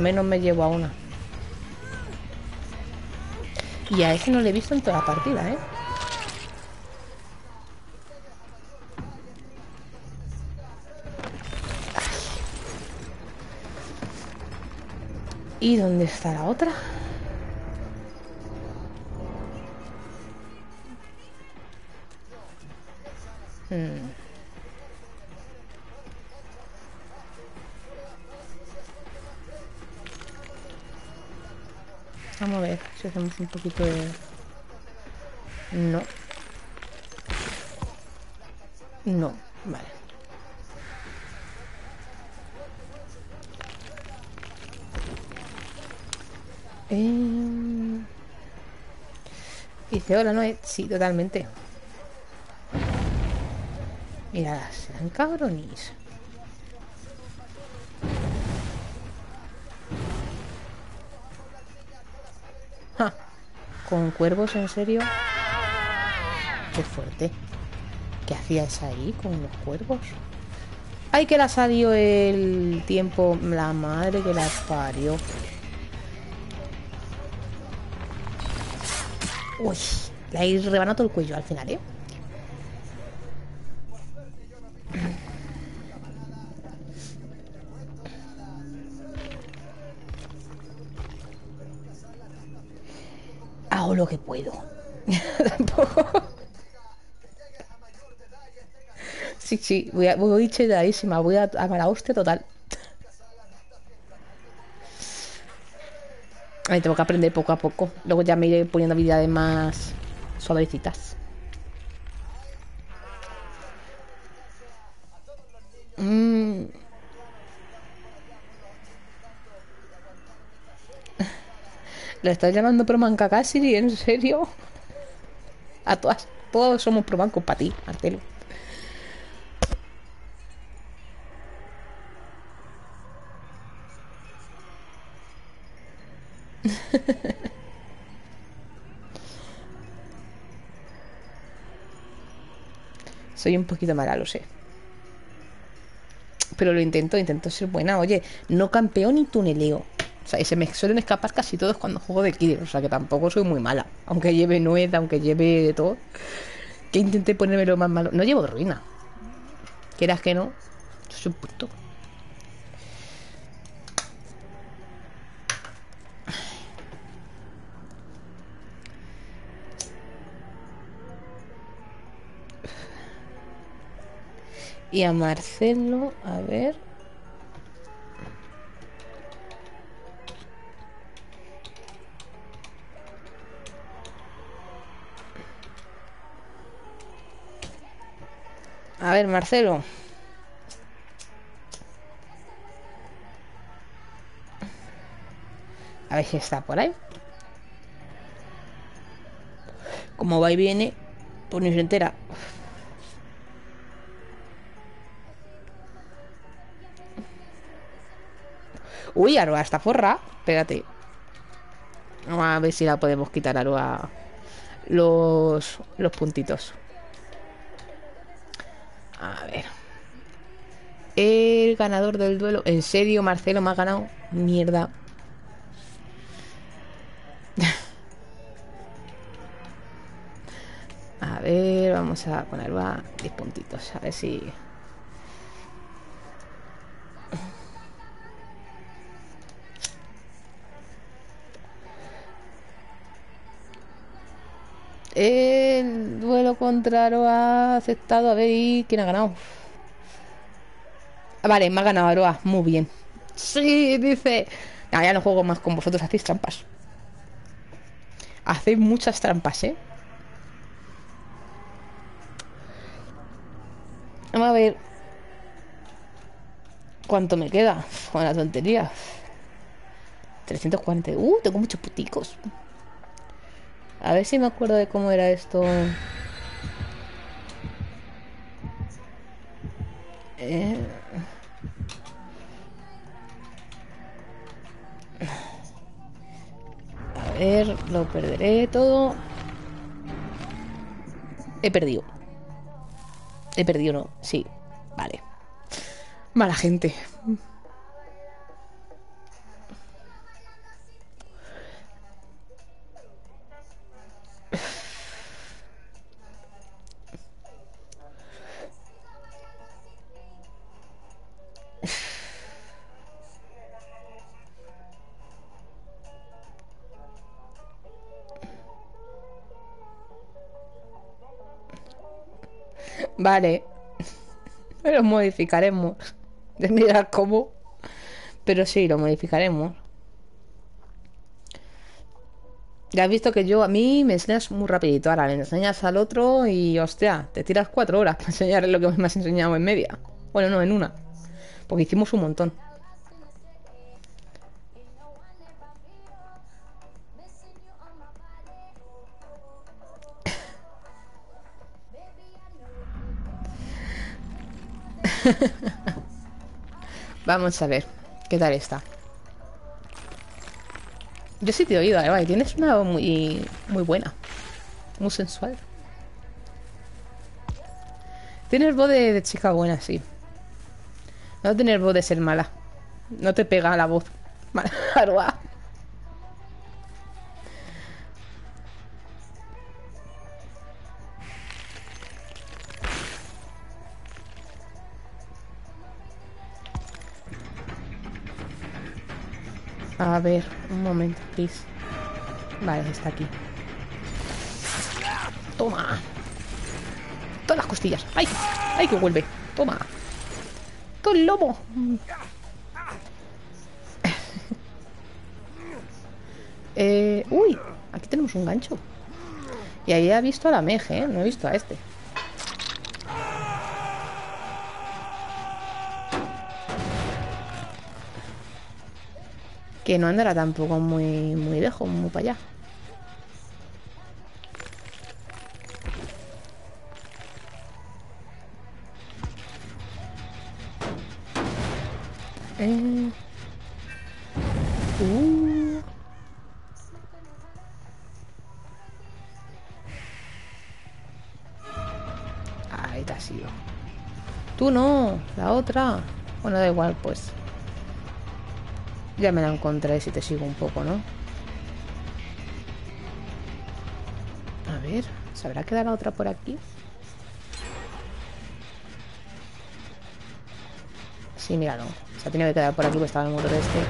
Menos me llevo a una. Y a ese no le he visto en toda la partida, ¿eh? ¿Y dónde está la otra? Hmm. Vamos a ver si hacemos un poquito de... No. No, vale. Eh... Dice, hola, ¿no? Sí, totalmente. Mira, serán cabronis. ¿Con cuervos, en serio? Qué fuerte. ¿Qué hacías ahí con los cuervos? ¡Ay, que la salió el tiempo! La madre que la parió. Uy, le he rebanado el cuello al final, ¿eh? Sí, voy, a, voy chedadísima, voy a, a la hostia total. Ahí tengo que aprender poco a poco. Luego ya me iré poniendo habilidades más suavecitas. Mm. ¿Lo estás llamando Promanca casi? ¿En serio? A todas, todos somos Promancos para ti, Marcelo. Un poquito mala, lo sé. Pero lo intento, intento ser buena. Oye, no campeón ni tuneleo. O sea, y se me suelen escapar casi todos cuando juego de Kid. O sea, que tampoco soy muy mala. Aunque lleve nuez, aunque lleve de todo. Que intenté ponerme lo más malo. No llevo ruina. Quieras que no. Soy un puto. Y a Marcelo, a ver. A ver, Marcelo. A ver si está por ahí. Como va y viene, pues ni se entera. Uy, Aroa está forra. Espérate. Vamos a ver si la podemos quitar a Aroa los, los puntitos. A ver. El ganador del duelo. ¿En serio, Marcelo me ha ganado? Mierda. a ver, vamos a poner 10 puntitos. A ver si... El duelo contra Aroa aceptado. A ver, ¿quién ha ganado? Ah, vale, me ha ganado Aroa. Muy bien. Sí, dice. ya no juego más con vosotros. Hacéis trampas. Hacéis muchas trampas, ¿eh? Vamos a ver. ¿Cuánto me queda? Con la tontería. 340. Uh, tengo muchos puticos. A ver si me acuerdo de cómo era esto. Eh... A ver, lo perderé todo. He perdido. He perdido, no. Sí, vale. Mala gente. Vale. Lo modificaremos. De mirar cómo. Pero sí, lo modificaremos. Ya has visto que yo, a mí me enseñas muy rapidito. Ahora le enseñas al otro y, hostia, te tiras cuatro horas para enseñar lo que me has enseñado en media. Bueno, no, en una. Porque hicimos un montón. Vamos a ver. ¿Qué tal está? Yo sí te he oído, Eva, y tienes una muy, muy buena. Muy sensual. Tienes voz de, chica buena, sí. No tener voz de ser mala. No te pega la voz. Mala, A ver, un momento, please. Vale, está aquí. Toma. Todas las costillas. ¡Ay! ¡Ay, que vuelve! Toma. Todo el lomo. eh, uy, aquí tenemos un gancho. Y ahí he visto a la meje, ¿eh? No he visto a este. Que no andará tampoco muy, muy lejos, muy para allá. Eh. Uh. Ahí te has ido. Tú no, la otra. Bueno, da igual, pues. Ya me la encontré si te sigo un poco, ¿no? A ver, ¿se habrá quedado otra por aquí? Sí, mira, no. Se ha tenido que quedar por aquí porque estaba el motor este.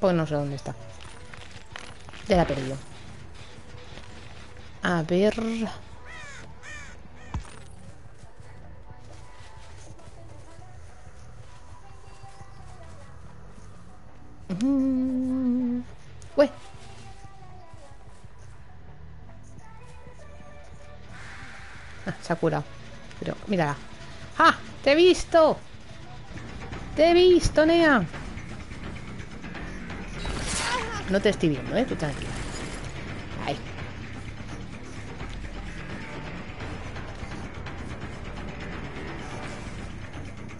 Pues no sé dónde está. Ya la he perdido. A ver... Mm. Ah, se ha curado. Pero, mírala. ¡Ah! ¡Te he visto! ¡Te he visto, Nea! No te estoy viendo, ¿eh? Tú tranquila.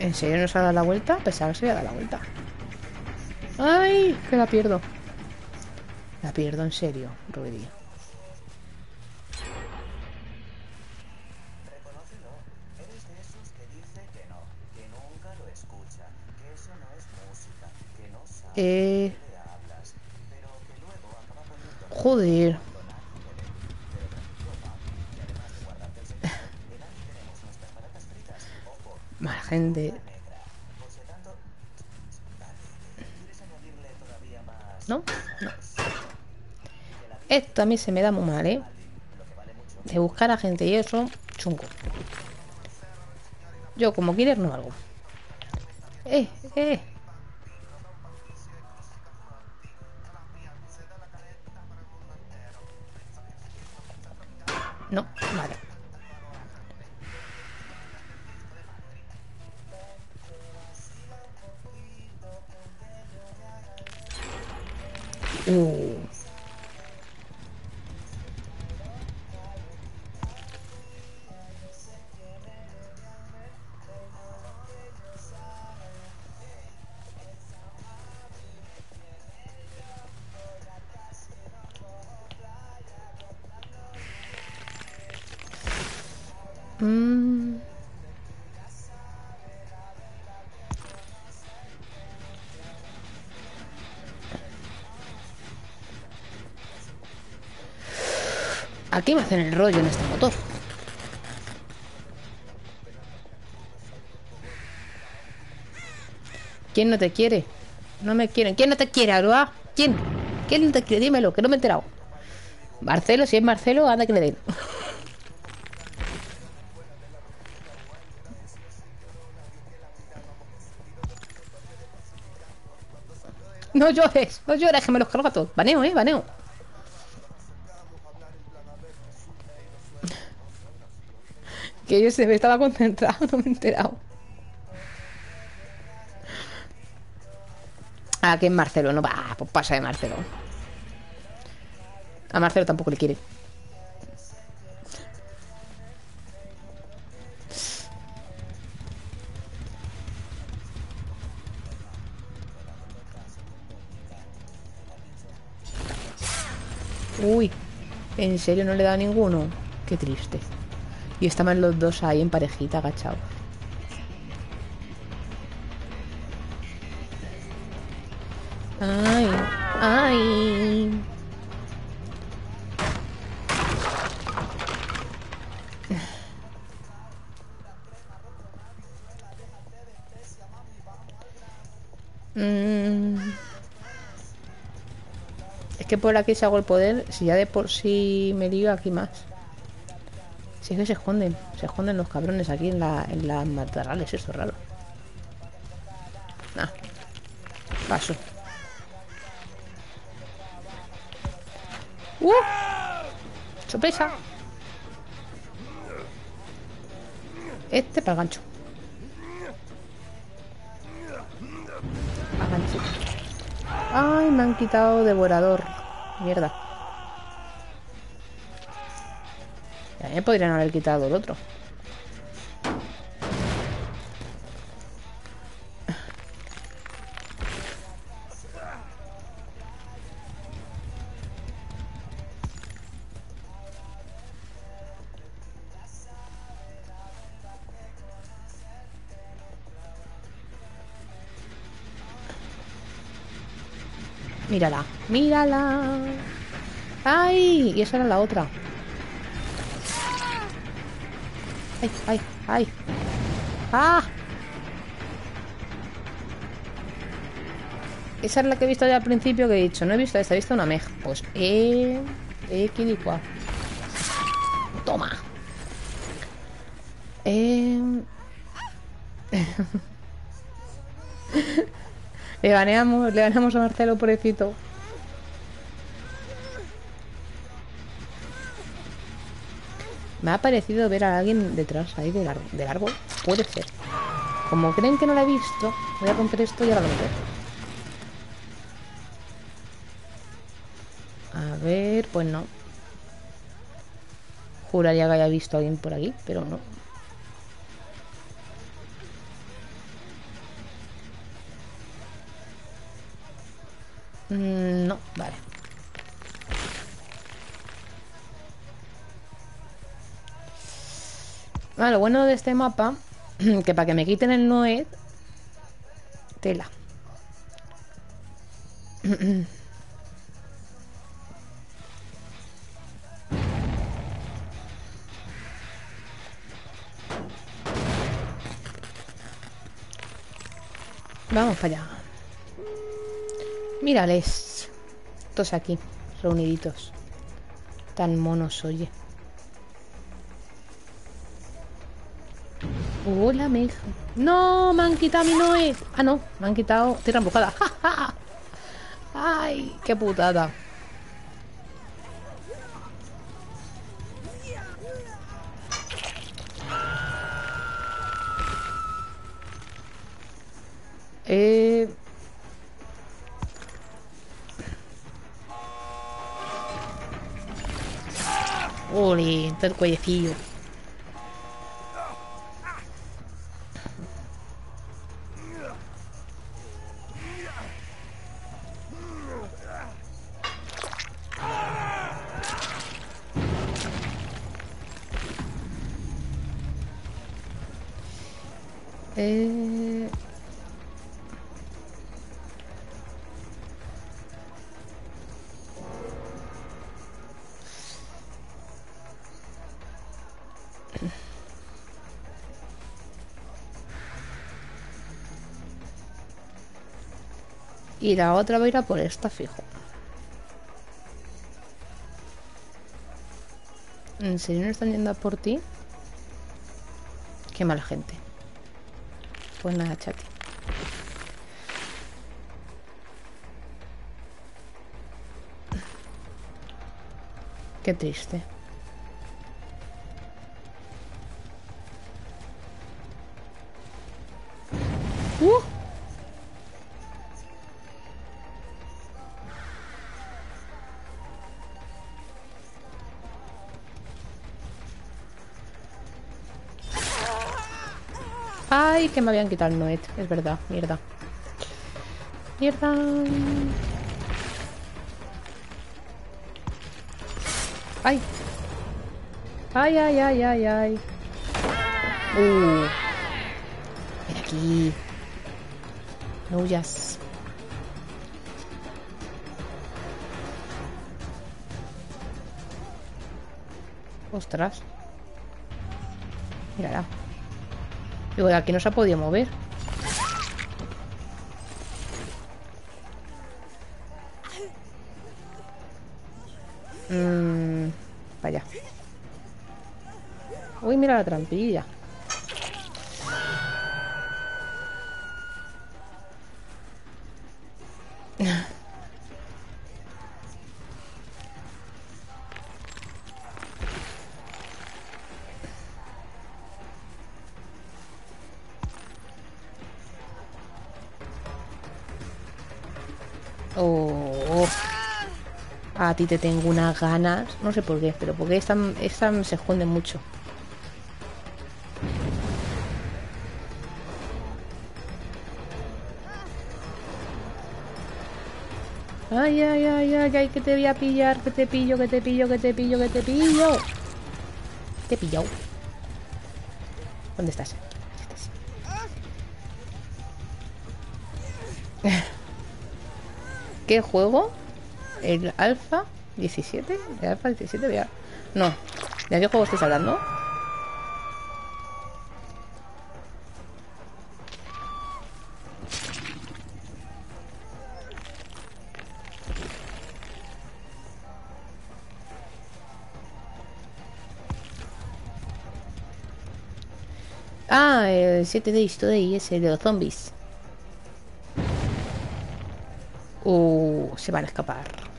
¿En serio no se ha dado la vuelta? Pensaba que se había dado la vuelta. ¡Ay! Que la pierdo. La pierdo en serio, Rudy. A mí se me da muy mal, ¿eh? De buscar a gente y eso, chungo. Yo como quieres no algo. Eh, eh. Aquí me hacen el rollo en este motor. ¿Quién no te quiere? No me quieren. ¿Quién no te quiere, Aroa? ¿Quién? ¿Quién no te quiere? Dímelo, que no me he enterado. Marcelo, si es Marcelo, anda que le den. no llores, no llores, que me los cargo a. Baneo, eh, baneo. Que yo se me estaba concentrado, no me he enterado. Ah, que es Marcelo, no va, pues pasa de Marcelo. A Marcelo tampoco le quiere. Uy, ¿en serio no le da ninguno? Qué triste. Y estaban los dos ahí en parejita agachados. Ay, ay. Mm. Es que por aquí se hago el poder, si ya de por sí me lío aquí más. Si es que se esconden, se esconden los cabrones aquí en, la, en las matorrales, esto es raro. Nah, paso. ¡Uh! ¡Sorpresa! Este para el gancho. Para gancho. Ay, me han quitado devorador. Mierda. Me podrían haber quitado el otro. Mírala, mírala. ¡Ay! Y esa era la otra. ¡Ay, ay, ay! ¡Ah! Esa es la que he visto ya al principio que he dicho. No he visto esta, he visto una mej. Pues eh. Eh, quilicua. Toma. Eh. le baneamos, le baneamos a Marcelo, pobrecito. Me ha parecido ver a alguien detrás ahí del, del árbol. Puede ser. Como creen que no la he visto, voy a romper esto y ahora lo meto. A ver, pues no. Juraría que haya visto a alguien por aquí, pero no. Mm, no, vale. Ah, lo bueno de este mapa, que para que me quiten el Noed, tela. Vamos para allá. Mírales. Todos aquí, reuniditos. Tan monos, oye. Hola, meja. No, me han quitado mi Noé. Ah, no, me han quitado tierra embrujada. ¡Ja, ja! Ay, qué putada. Eh... Ole, está el cuellecillo. y la otra va a ir a por esta, fijo. ¿En serio no están yendo a por ti? Qué mala gente. Pues nada, chati. Qué triste. Que me habían quitado el Noet. Es verdad, mierda. Mierda. Ay. Ay, ay, ay, ay, ay. Uh. Ven aquí. No huyas. Ostras. Mírala. Digo, aquí no se ha podido mover. Mmm. Vaya. Uy, mira la trampilla. A ti te tengo unas ganas. No sé por qué, pero porque esta, esta se esconde mucho. Ay, ay, ay, ay, ay, que te voy a pillar, que te pillo, que te pillo, que te pillo, que te pillo. Te he pillado. ¿Dónde estás? ¿Qué juego? ¿El Alpha 17? ¿El Alpha 17? Vea. No. ¿De qué juego estás hablando? Ah, el 7 Days Today, ese de los zombies. Uh, se van a escapar.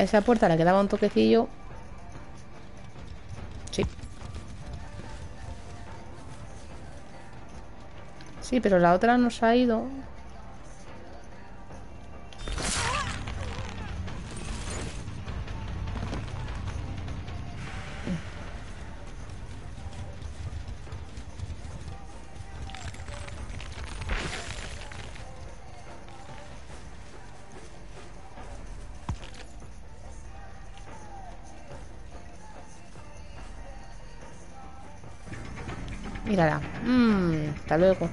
Esa puerta le quedaba un toquecillo. Sí. Sí, pero la otra nos ha ido. Mírala. Mmm, hasta luego.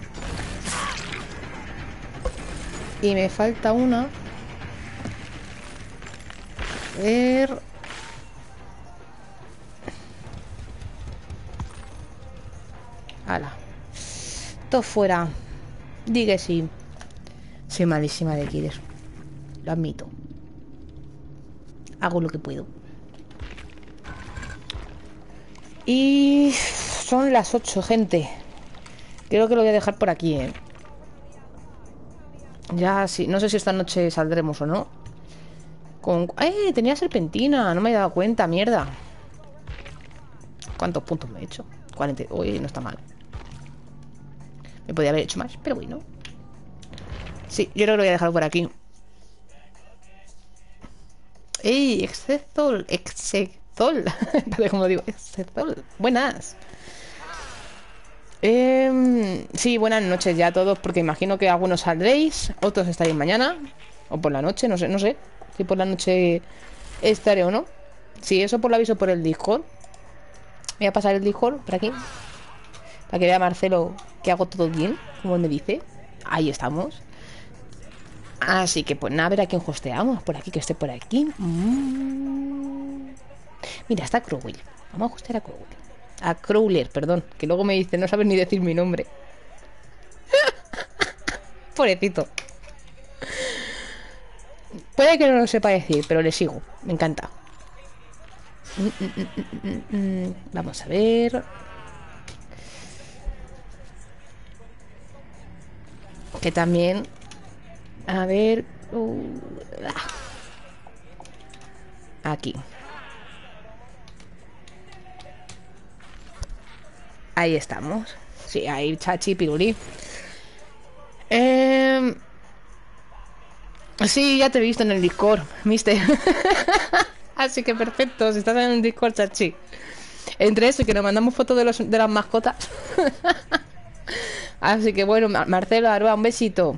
Y me falta una. A ver. Ala. Todo fuera. Digue sí. Soy malísima de killer. Lo admito. Hago lo que puedo. Y son las 8, gente. Creo que lo voy a dejar por aquí, ¿eh? Ya, sí. No sé si esta noche saldremos o no. Con... ¡Eh! Tenía serpentina. No me he dado cuenta, mierda. ¿Cuántos puntos me he hecho? 40. Uy, no está mal. Me podía haber hecho más, pero bueno. Sí, yo creo que lo voy a dejar por aquí. ¡Ey! Excepto... Exceptol. como digo. Exceptol. Buenas. Eh, sí, buenas noches ya a todos, porque imagino que algunos saldréis, otros estaréis mañana, o por la noche, no sé, no sé, si por la noche estaré o no. Sí, eso por lo aviso por el Discord. Voy a pasar el Discord por aquí, para que vea Marcelo que hago todo bien, como me dice. Ahí estamos. Así que pues nada, a ver a quién hosteamos, por aquí, que esté por aquí. Mm. Mira, está Crowell. Vamos a hostear a Crowell. A Crowler, perdón. Que luego me dice, no sabes ni decir mi nombre. Pobrecito. Puede que no lo sepa decir, pero le sigo. Me encanta. Vamos a ver. Que también A ver... uh, ah. Aquí. Ahí estamos. Sí, ahí chachi, pirulí. Eh... Sí, ya te he visto en el Discord, mister. Así que perfecto, si estás en el Discord, chachi. Entre eso y que nos mandamos fotos de, los, de las mascotas. Así que bueno, Marcelo Aroa, un besito.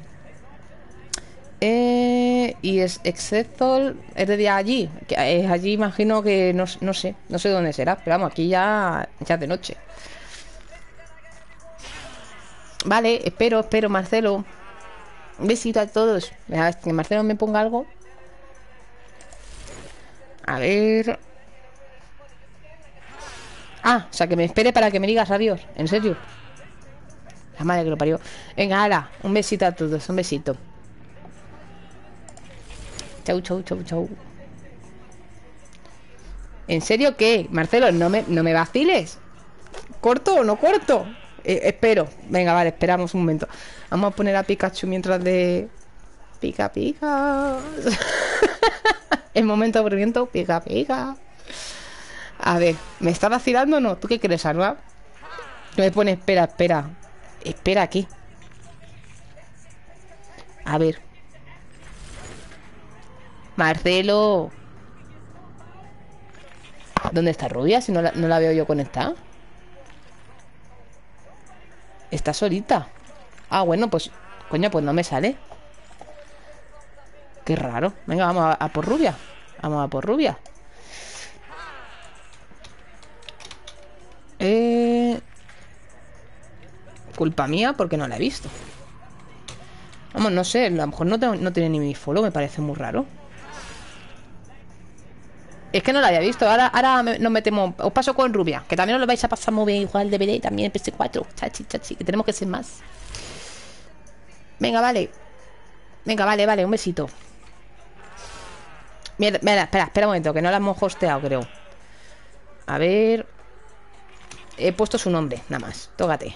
Eh, y es Excepto es de allí. Que es allí, imagino que no, no, sé, no sé dónde será. Pero vamos, aquí ya, ya de noche. Vale, espero, espero, Marcelo. Un besito a todos. Que Marcelo me ponga algo. A ver. Ah, o sea, que me espere para que me digas adiós. ¿En serio? La madre que lo parió. Venga, hala. Un besito a todos. Un besito. Chau, chau, chau, chau. ¿En serio qué? Marcelo, no me, no me vaciles. ¿Corto o no corto? Eh, espero. Venga, vale, esperamos un momento. Vamos a poner a Pikachu mientras de... Pica, pica. El momento de aburrimiento. Pica, pica. A ver, ¿me está vacilando o no? ¿Tú qué crees, Arba? me pone, espera, espera. Espera aquí. A ver. Marcelo. ¿Dónde está Rubia? Si no la, no la veo yo conectada. Está solita. Ah, bueno, pues... Coño, pues no me sale. Qué raro. Venga, vamos a, por Rubia. Vamos a por Rubia. Eh... Culpa mía porque no la he visto. Vamos, no sé. A lo mejor no, no tiene ni mi follow. Me parece muy raro. Es que no la había visto. Ahora, ahora nos metemos. Os paso con Rubia. Que también os lo vais a pasar muy bien. Igual DVD y también en PS4. Chachi, chachi. Que tenemos que ser más. Venga, vale. Venga, vale, vale. Un besito. Mira, espera, espera un momento. Que no la hemos hosteado, creo. A ver. He puesto su nombre, nada más. Tócate.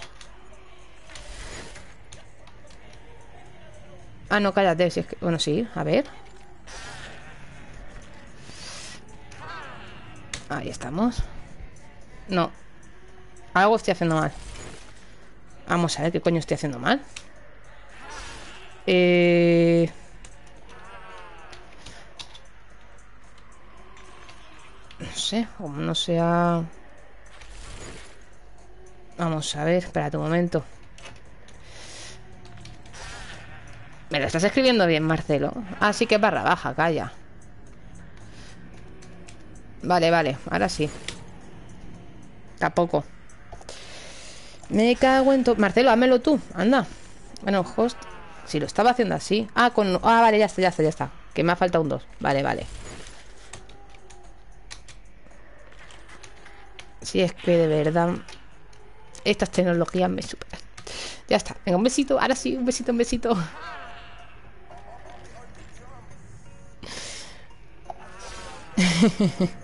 Ah, no, cállate. Bueno, sí. A ver. Ahí estamos. No. Algo estoy haciendo mal. Vamos a ver qué coño estoy haciendo mal. Eh... No sé, como no sea... Vamos a ver, espérate un momento. Me lo estás escribiendo bien, Marcelo. Así que barra baja, calla. Vale, vale, ahora sí. Tampoco. Me cago en todo Marcelo, házmelo tú, anda. Bueno, host Si lo estaba haciendo así. Ah, con... ah vale, ya está, ya está, ya está. Que me ha faltado un 2 Vale, vale. Si es que de verdad Estas tecnologías me superan. Ya está, venga, un besito Ahora sí, un besito, un besito